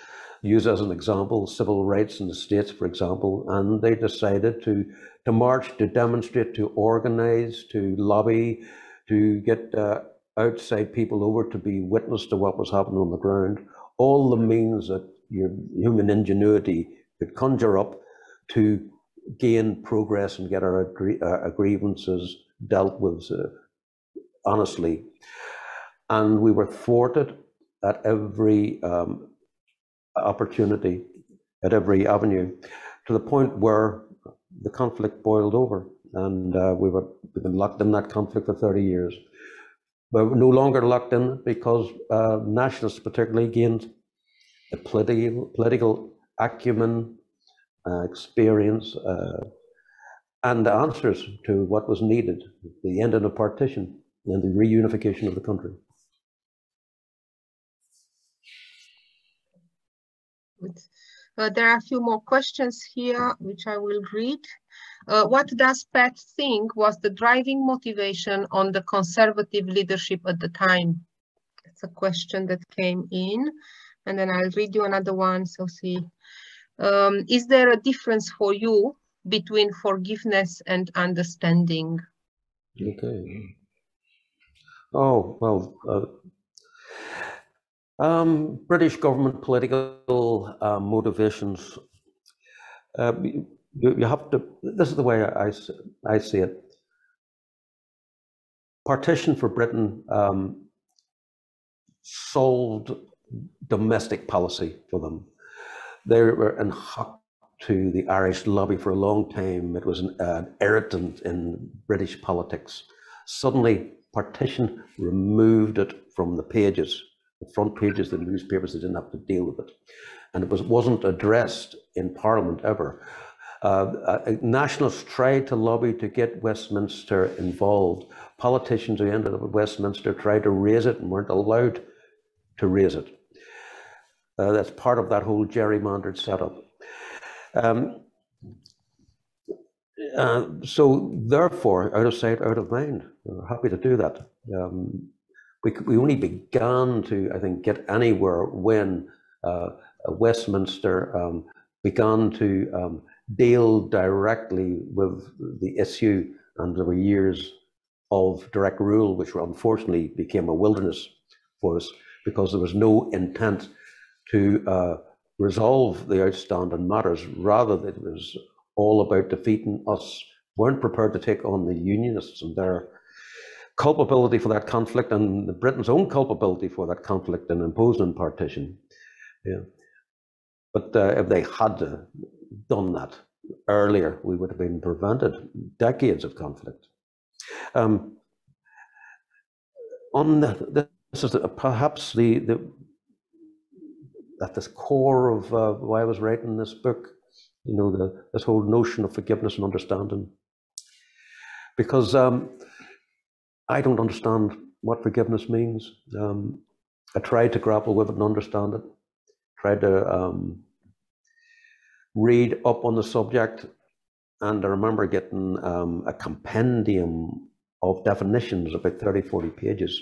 Use as an example civil rights in the states, for example, and they decided to to march, to demonstrate, to organize, to lobby, to get uh, outside people over to be witness to what was happening on the ground. All the means that your human ingenuity could conjure up to gain progress and get our, our grievances dealt with uh, honestly. And we were thwarted at every um, opportunity, at every avenue, to the point where the conflict boiled over. And uh, we were we've been locked in that conflict for 30 years. But we're no longer locked in because uh, nationalists, particularly, gained a political, political acumen, uh, experience, uh, and answers to what was needed, the end of the partition and the reunification of the country. Uh, there are a few more questions here, which I will read. Uh, what does Pat think was the driving motivation on the conservative leadership at the time? It's a question that came in, and then I'll read you another one. So see, um, is there a difference for you between forgiveness and understanding? Okay. Oh, well, uh, um, British government political uh, motivations. Uh, you, you have to, this is the way I, I see it. Partition for Britain um, solved domestic policy for them. They were in hock to the Irish lobby for a long time. It was an, uh, irritant in British politics. Suddenly, partition removed it from the pages, the front pages of the newspapers. They didn't have to deal with it, and it was wasn't addressed in Parliament ever. Uh, uh, nationalists tried to lobby to get Westminster involved. Politicians who ended up at Westminster tried to raise it and weren't allowed to raise it. Uh, that's part of that whole gerrymandered setup. Um, uh, so therefore, out of sight, out of mind. Happy to do that. Um, we, we only began to, I think, get anywhere when uh, Westminster um, began to um, deal directly with the issue, and there were years of direct rule, which unfortunately became a wilderness for us because there was no intent to uh, resolve the outstanding matters. Rather, it was all about defeating us, weren't prepared to take on the Unionists and their culpability for that conflict and Britain's own culpability for that conflict and imposing partition. Yeah. But uh, if they had done that earlier, we would have been prevented decades of conflict. Um, on the, this is perhaps the, the at the core of uh, why I was writing this book, you know, the, this whole notion of forgiveness and understanding. Because um, I don't understand what forgiveness means. Um, I tried to grapple with it and understand it, tried to um, read up on the subject, and I remember getting um, a compendium of definitions, about 30, 40 pages,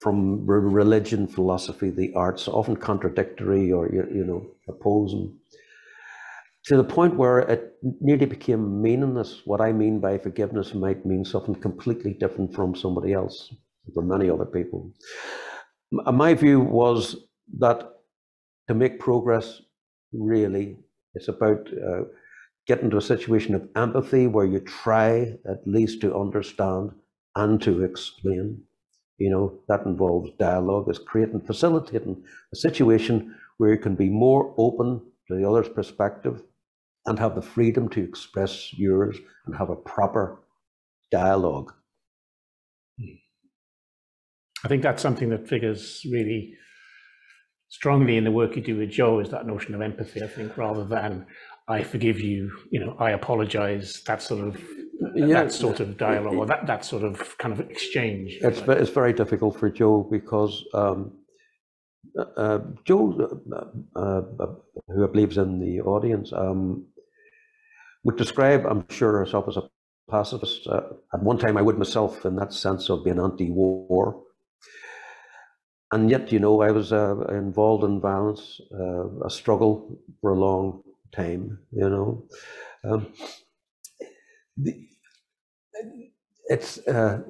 from religion, philosophy, the arts, often contradictory or you know opposing, to the point where it nearly became meaningless. What I mean by forgiveness might mean something completely different from somebody else, for many other people. My view was that to make progress, really, it's about uh, getting to a situation of empathy where you try at least to understand and to explain you know, that involves dialogue, is creating, facilitating a situation where you can be more open to the other's perspective and have the freedom to express yours and have a proper dialogue. I think that's something that figures really strongly in the work you do with Jo is that notion of empathy, I think, rather than I forgive you, you know, I apologize, that sort of yeah, that sort of dialogue or that, that sort of kind of exchange. It's, like. it's very difficult for Jo because um, uh, uh Jo, uh, uh, who I believe is in the audience, um, would describe, I'm sure, herself as a pacifist. Uh, at one time, I would myself, in that sense of being anti-war. And yet, you know, I was uh, involved in violence, a struggle for a long time, you know. Um, the, it's uh,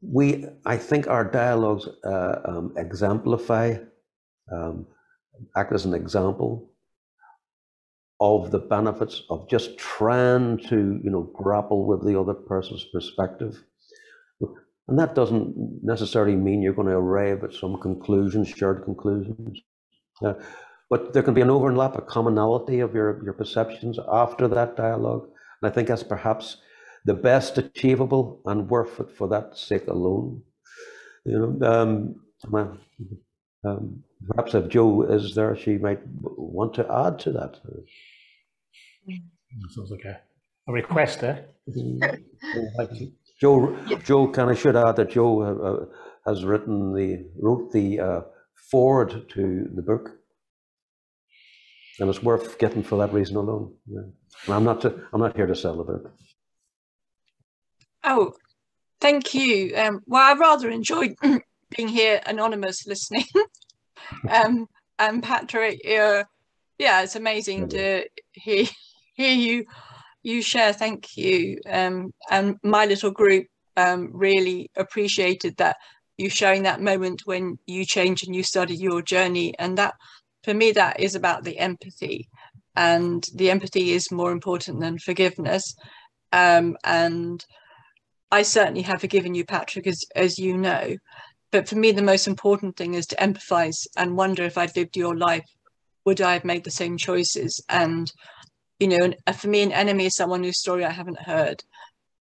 we. I think our dialogues uh, um, exemplify, um, act as an example of the benefits of just trying to, you know, grapple with the other person's perspective. And that doesn't necessarily mean you're going to arrive at some conclusions, shared conclusions. Uh, but there can be an overlap, a commonality of your, your perceptions after that dialogue. And I think that's perhaps the best achievable and worth it for that sake alone. You know, um, um, perhaps if Jo is there, she might want to add to that. sounds like a, a request there. Jo, Jo, can I should add that Jo uh, uh, has written the wrote the uh, forward to the book, and it's worth getting for that reason alone. Yeah. I'm not to, I'm not here to sell the book. Oh, thank you. Um, well, I rather enjoyed being here, anonymous listening. um, and Patrick, uh, yeah, it's amazing to hear hear you you share. Thank you. Um, and my little group um, really appreciated that you showing that moment when you changed and you started your journey, and that for me that is about the empathy, and the empathy is more important than forgiveness. Um, and I certainly have forgiven you, Patrick, as as you know. But for me, the most important thing is to empathize and wonder if I'd lived your life, would I have made the same choices? And, you know, uh, for me, an enemy is someone whose story I haven't heard.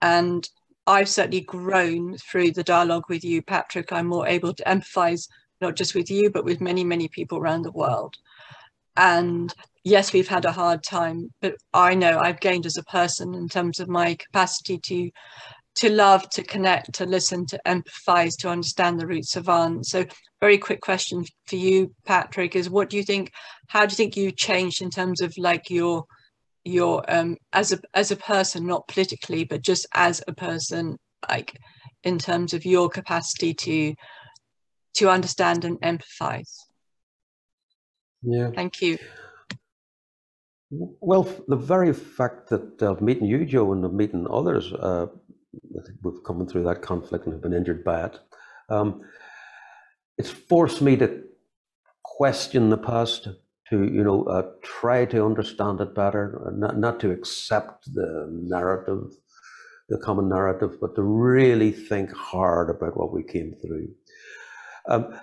And I've certainly grown through the dialogue with you, Patrick. I'm more able to empathize, not just with you, but with many, many people around the world. And yes, we've had a hard time, but I know I've gained as a person in terms of my capacity to to love, to connect, to listen, to empathize, to understand the roots of on. So very quick question for you, Patrick, is what do you think, how do you think you changed in terms of like your, your, um, as a, as a person, not politically, but just as a person, like in terms of your capacity to, to understand and empathize? Yeah. Thank you. Well, the very fact that of meeting you, Jo, and meeting others, uh, we've come through that conflict and have been injured by it. Um, it's forced me to question the past, to you know uh, try to understand it better, not not to accept the narrative, the common narrative, but to really think hard about what we came through. Um,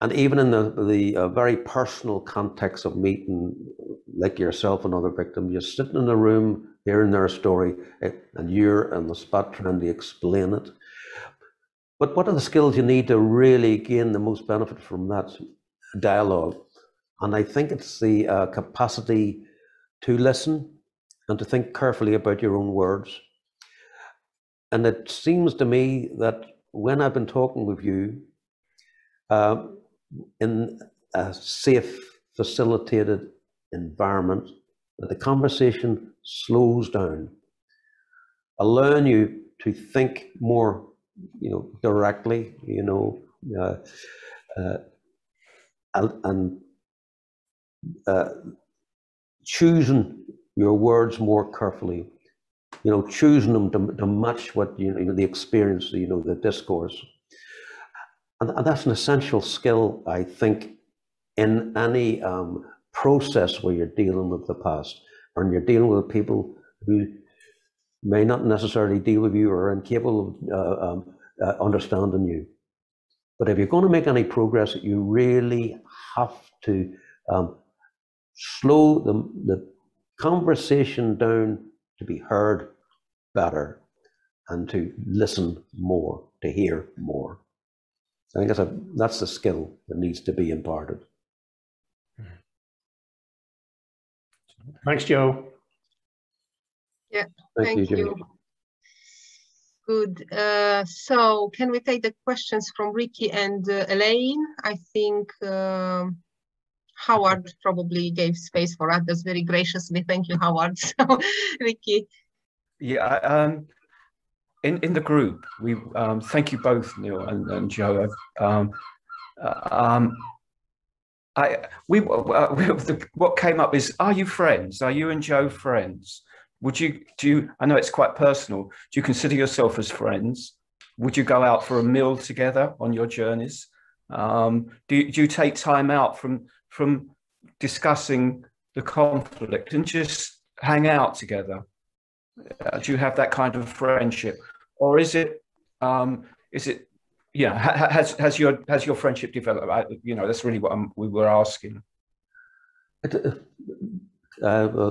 and even in the the uh, very personal context of meeting, like yourself and other victims, you're sitting in a room hearing their story, eh, and you're on the spot trying to explain it. But what are the skills you need to really gain the most benefit from that dialogue? And I think it's the uh, capacity to listen and to think carefully about your own words. And it seems to me that when I've been talking with you uh, in a safe, facilitated environment, that the conversation slows down, allowing you to think more, you know, directly, you know, uh, uh, and uh, choosing your words more carefully, you know, choosing them to, to match what you know the experience, you know, the discourse, and, and that's an essential skill, I think, in any um, process where you're dealing with the past and you're dealing with people who may not necessarily deal with you or are incapable of uh, um, uh, understanding you. But if you're going to make any progress, you really have to um, slow the, the conversation down to be heard better and to listen more, to hear more. I think that's, a, that's the skill that needs to be imparted. Thanks, Jo. Yeah, thank, thank you. you. Good. Uh, so can we take the questions from Ricky and uh, Elaine? I think um, Howard probably gave space for others very graciously. Thank you, Howard. So, Ricky. Yeah, um, in, in the group, we um, thank you both, Neil and, and Jo. Um, uh, um, I we, uh, we the, what came up is are you friends? Are you and Jo friends? Would you do you? I know it's quite personal. Do you consider yourself as friends? Would you go out for a meal together on your journeys? Um, do you, do you take time out from from discussing the conflict and just hang out together? Uh, do you have that kind of friendship, or is it um, is it yeah, has has your has your friendship developed? You know, that's really what I'm, we were asking. Uh, uh,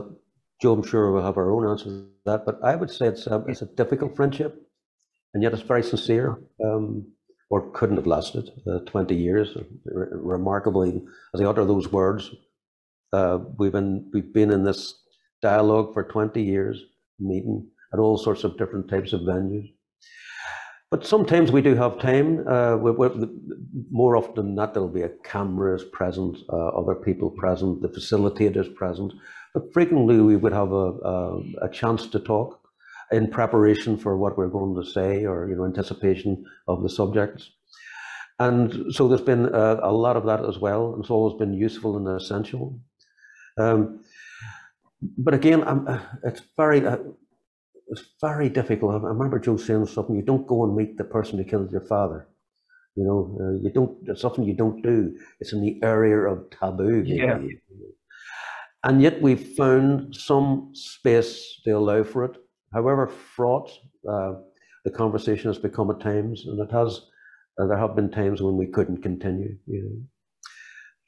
Jo, I'm sure we'll have our own answer to that, but I would say it's a, it's a difficult friendship, and yet it's very sincere. Um, or couldn't have lasted uh, 20 years. Remarkably, as I utter those words, uh, we've been we've been in this dialogue for 20 years, meeting at all sorts of different types of venues. But sometimes we do have time. Uh, we, we, more often than not, there'll be a camera present, uh, other people present, the facilitator is present. But frequently we would have a, a, a, chance to talk in preparation for what we're going to say or you know anticipation of the subjects. And so there's been a, a lot of that as well. It's always been useful and essential. Um, but again, I'm, uh, it's very it's very difficult. I remember Jo saying something. You don't go and meet the person who killed your father. You know, uh, you don't. It's something you don't do. It's in the area of taboo. Yeah. And yet we've found some space to allow for it. However fraught uh, the conversation has become at times, and it has. Uh, there have been times when we couldn't continue. You know.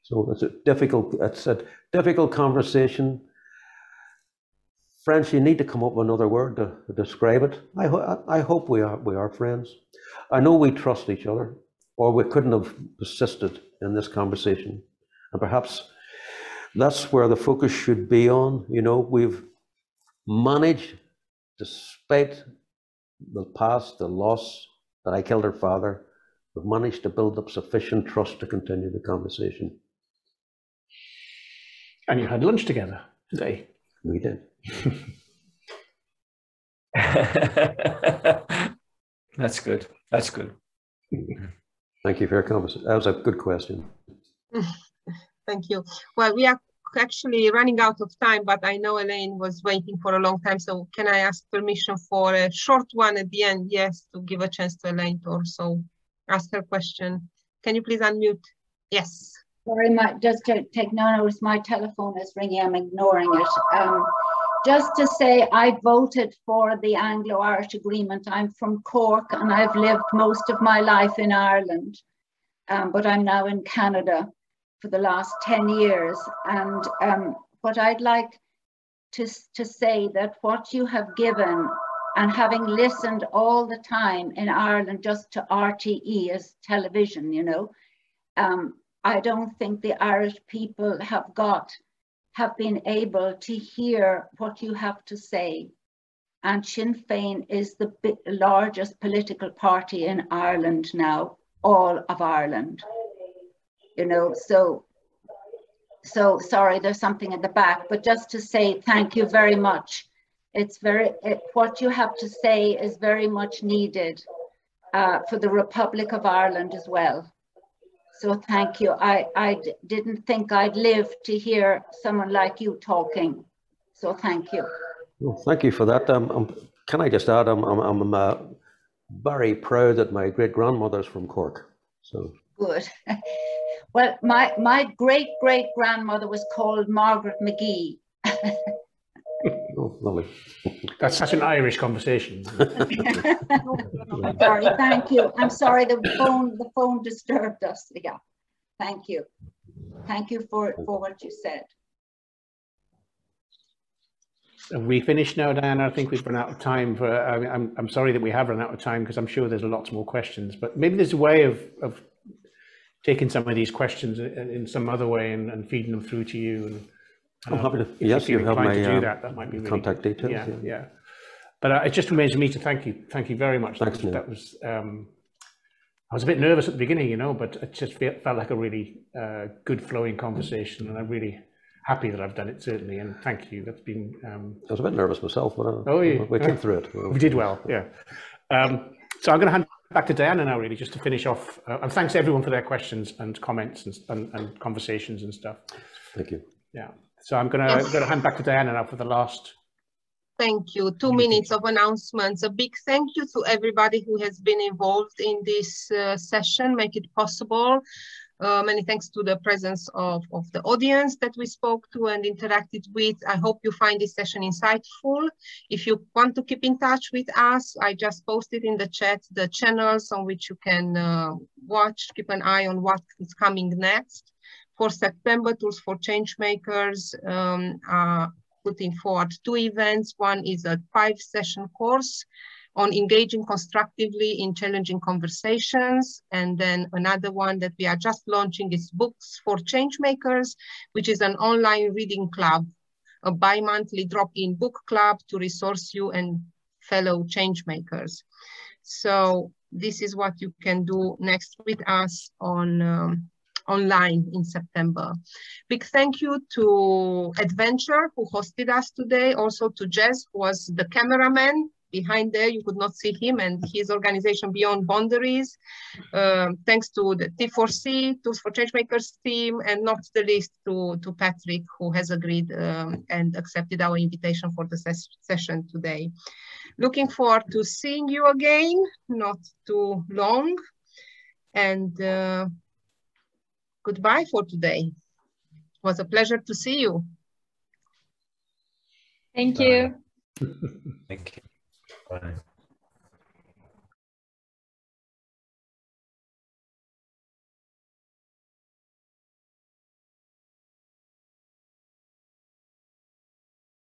So it's a difficult. It's a difficult conversation Friends, you need to come up with another word to, to describe it. I, ho- I hope we are, we are friends. I know we trust each other, or we couldn't have persisted in this conversation. And perhaps that's where the focus should be on. You know, we've managed, despite the past, the loss that I killed her father, we've managed to build up sufficient trust to continue the conversation. And you had lunch together today. We did. That's good. That's good. Thank you for your comments. That was a good question. Thank you. Well, we are actually running out of time, but I know Elaine was waiting for a long time. So can I ask permission for a short one at the end? Yes, to give a chance to Elaine to also ask her question. Can you please unmute? Yes. Sorry, my, just to take no notice, my telephone is ringing. I'm ignoring it. Um, just to say I voted for the Anglo-Irish Agreement. I'm from Cork and I've lived most of my life in Ireland, um, but I'm now in Canada for the last 10 years. And um, what I'd like to, to say that what you have given and having listened all the time in Ireland just to RTE as television, you know, um, I don't think the Irish people have got have been able to hear what you have to say. And Sinn Féin is the largest political party in Ireland now, all of Ireland. You know, so so sorry, there's something at the back, but just to say thank you very much. It's very, it, what you have to say is very much needed uh, for the Republic of Ireland as well. So thank you. I, I didn't think I'd live to hear someone like you talking. So thank you. Well, thank you for that. Um, um, can I just add, I'm, I'm, I'm uh, very proud that my great grandmother's from Cork. So good. well, my my great great grandmother was called Margaret McGee. oh, lovely. That's such an Irish conversation. sorry, thank you. I'm sorry the phone the phone disturbed us. Yeah, thank you. Thank you for, for what you said. Are we finished now, Dan? I think we've run out of time. For I mean, I'm I'm sorry that we have run out of time because I'm sure there's lots more questions. But maybe there's a way of of taking some of these questions in, in some other way and, and feeding them through to you and I'm happy to, yes, you have my do uh, that, that might be really contact good. details. Yeah, yeah. But uh, it just remains for me to thank you. Thank you very much. Thanks, that was, that was um, I was a bit nervous at the beginning, you know, but it just felt, felt like a really uh, good flowing conversation, and I'm really happy that I've done it certainly. And thank you. That's been. Um, I was a bit nervous myself, but uh, oh, yeah. we came through it. We did well. Yeah. Um, so I'm going to hand back to Diana now, really, just to finish off. Uh, and thanks everyone for their questions and comments and, and, and conversations and stuff. Thank you. Yeah. So I'm going to, yes. to hand back to Diana now for the last. Thank you. Two minutes of announcements. A big thank you to everybody who has been involved in this uh, session, make it possible. Uh, many thanks to the presence of, of the audience that we spoke to and interacted with. I hope you find this session insightful. If you want to keep in touch with us, I just posted in the chat the channels on which you can uh, watch, keep an eye on what is coming next for September, Tools for Changemakers um, are putting forward two events. One is a five session course on engaging constructively in challenging conversations. And then another one that we are just launching is Books for Changemakers, which is an online reading club a bi-monthly drop-in book club to resource you and fellow changemakers. So this is what you can do next with us on um, online in September. Big thank you to Adventure who hosted us today, also to Jess who was the cameraman behind there, you could not see him and his organization Beyond Boundaries. Um, thanks to the T4C, Tools for Changemakers team, and not the least to, to Patrick, who has agreed um, and accepted our invitation for the ses session today. Looking forward to seeing you again, not too long. And uh, goodbye for today. It was a pleasure to see you. Thank you. Thank you. Bye.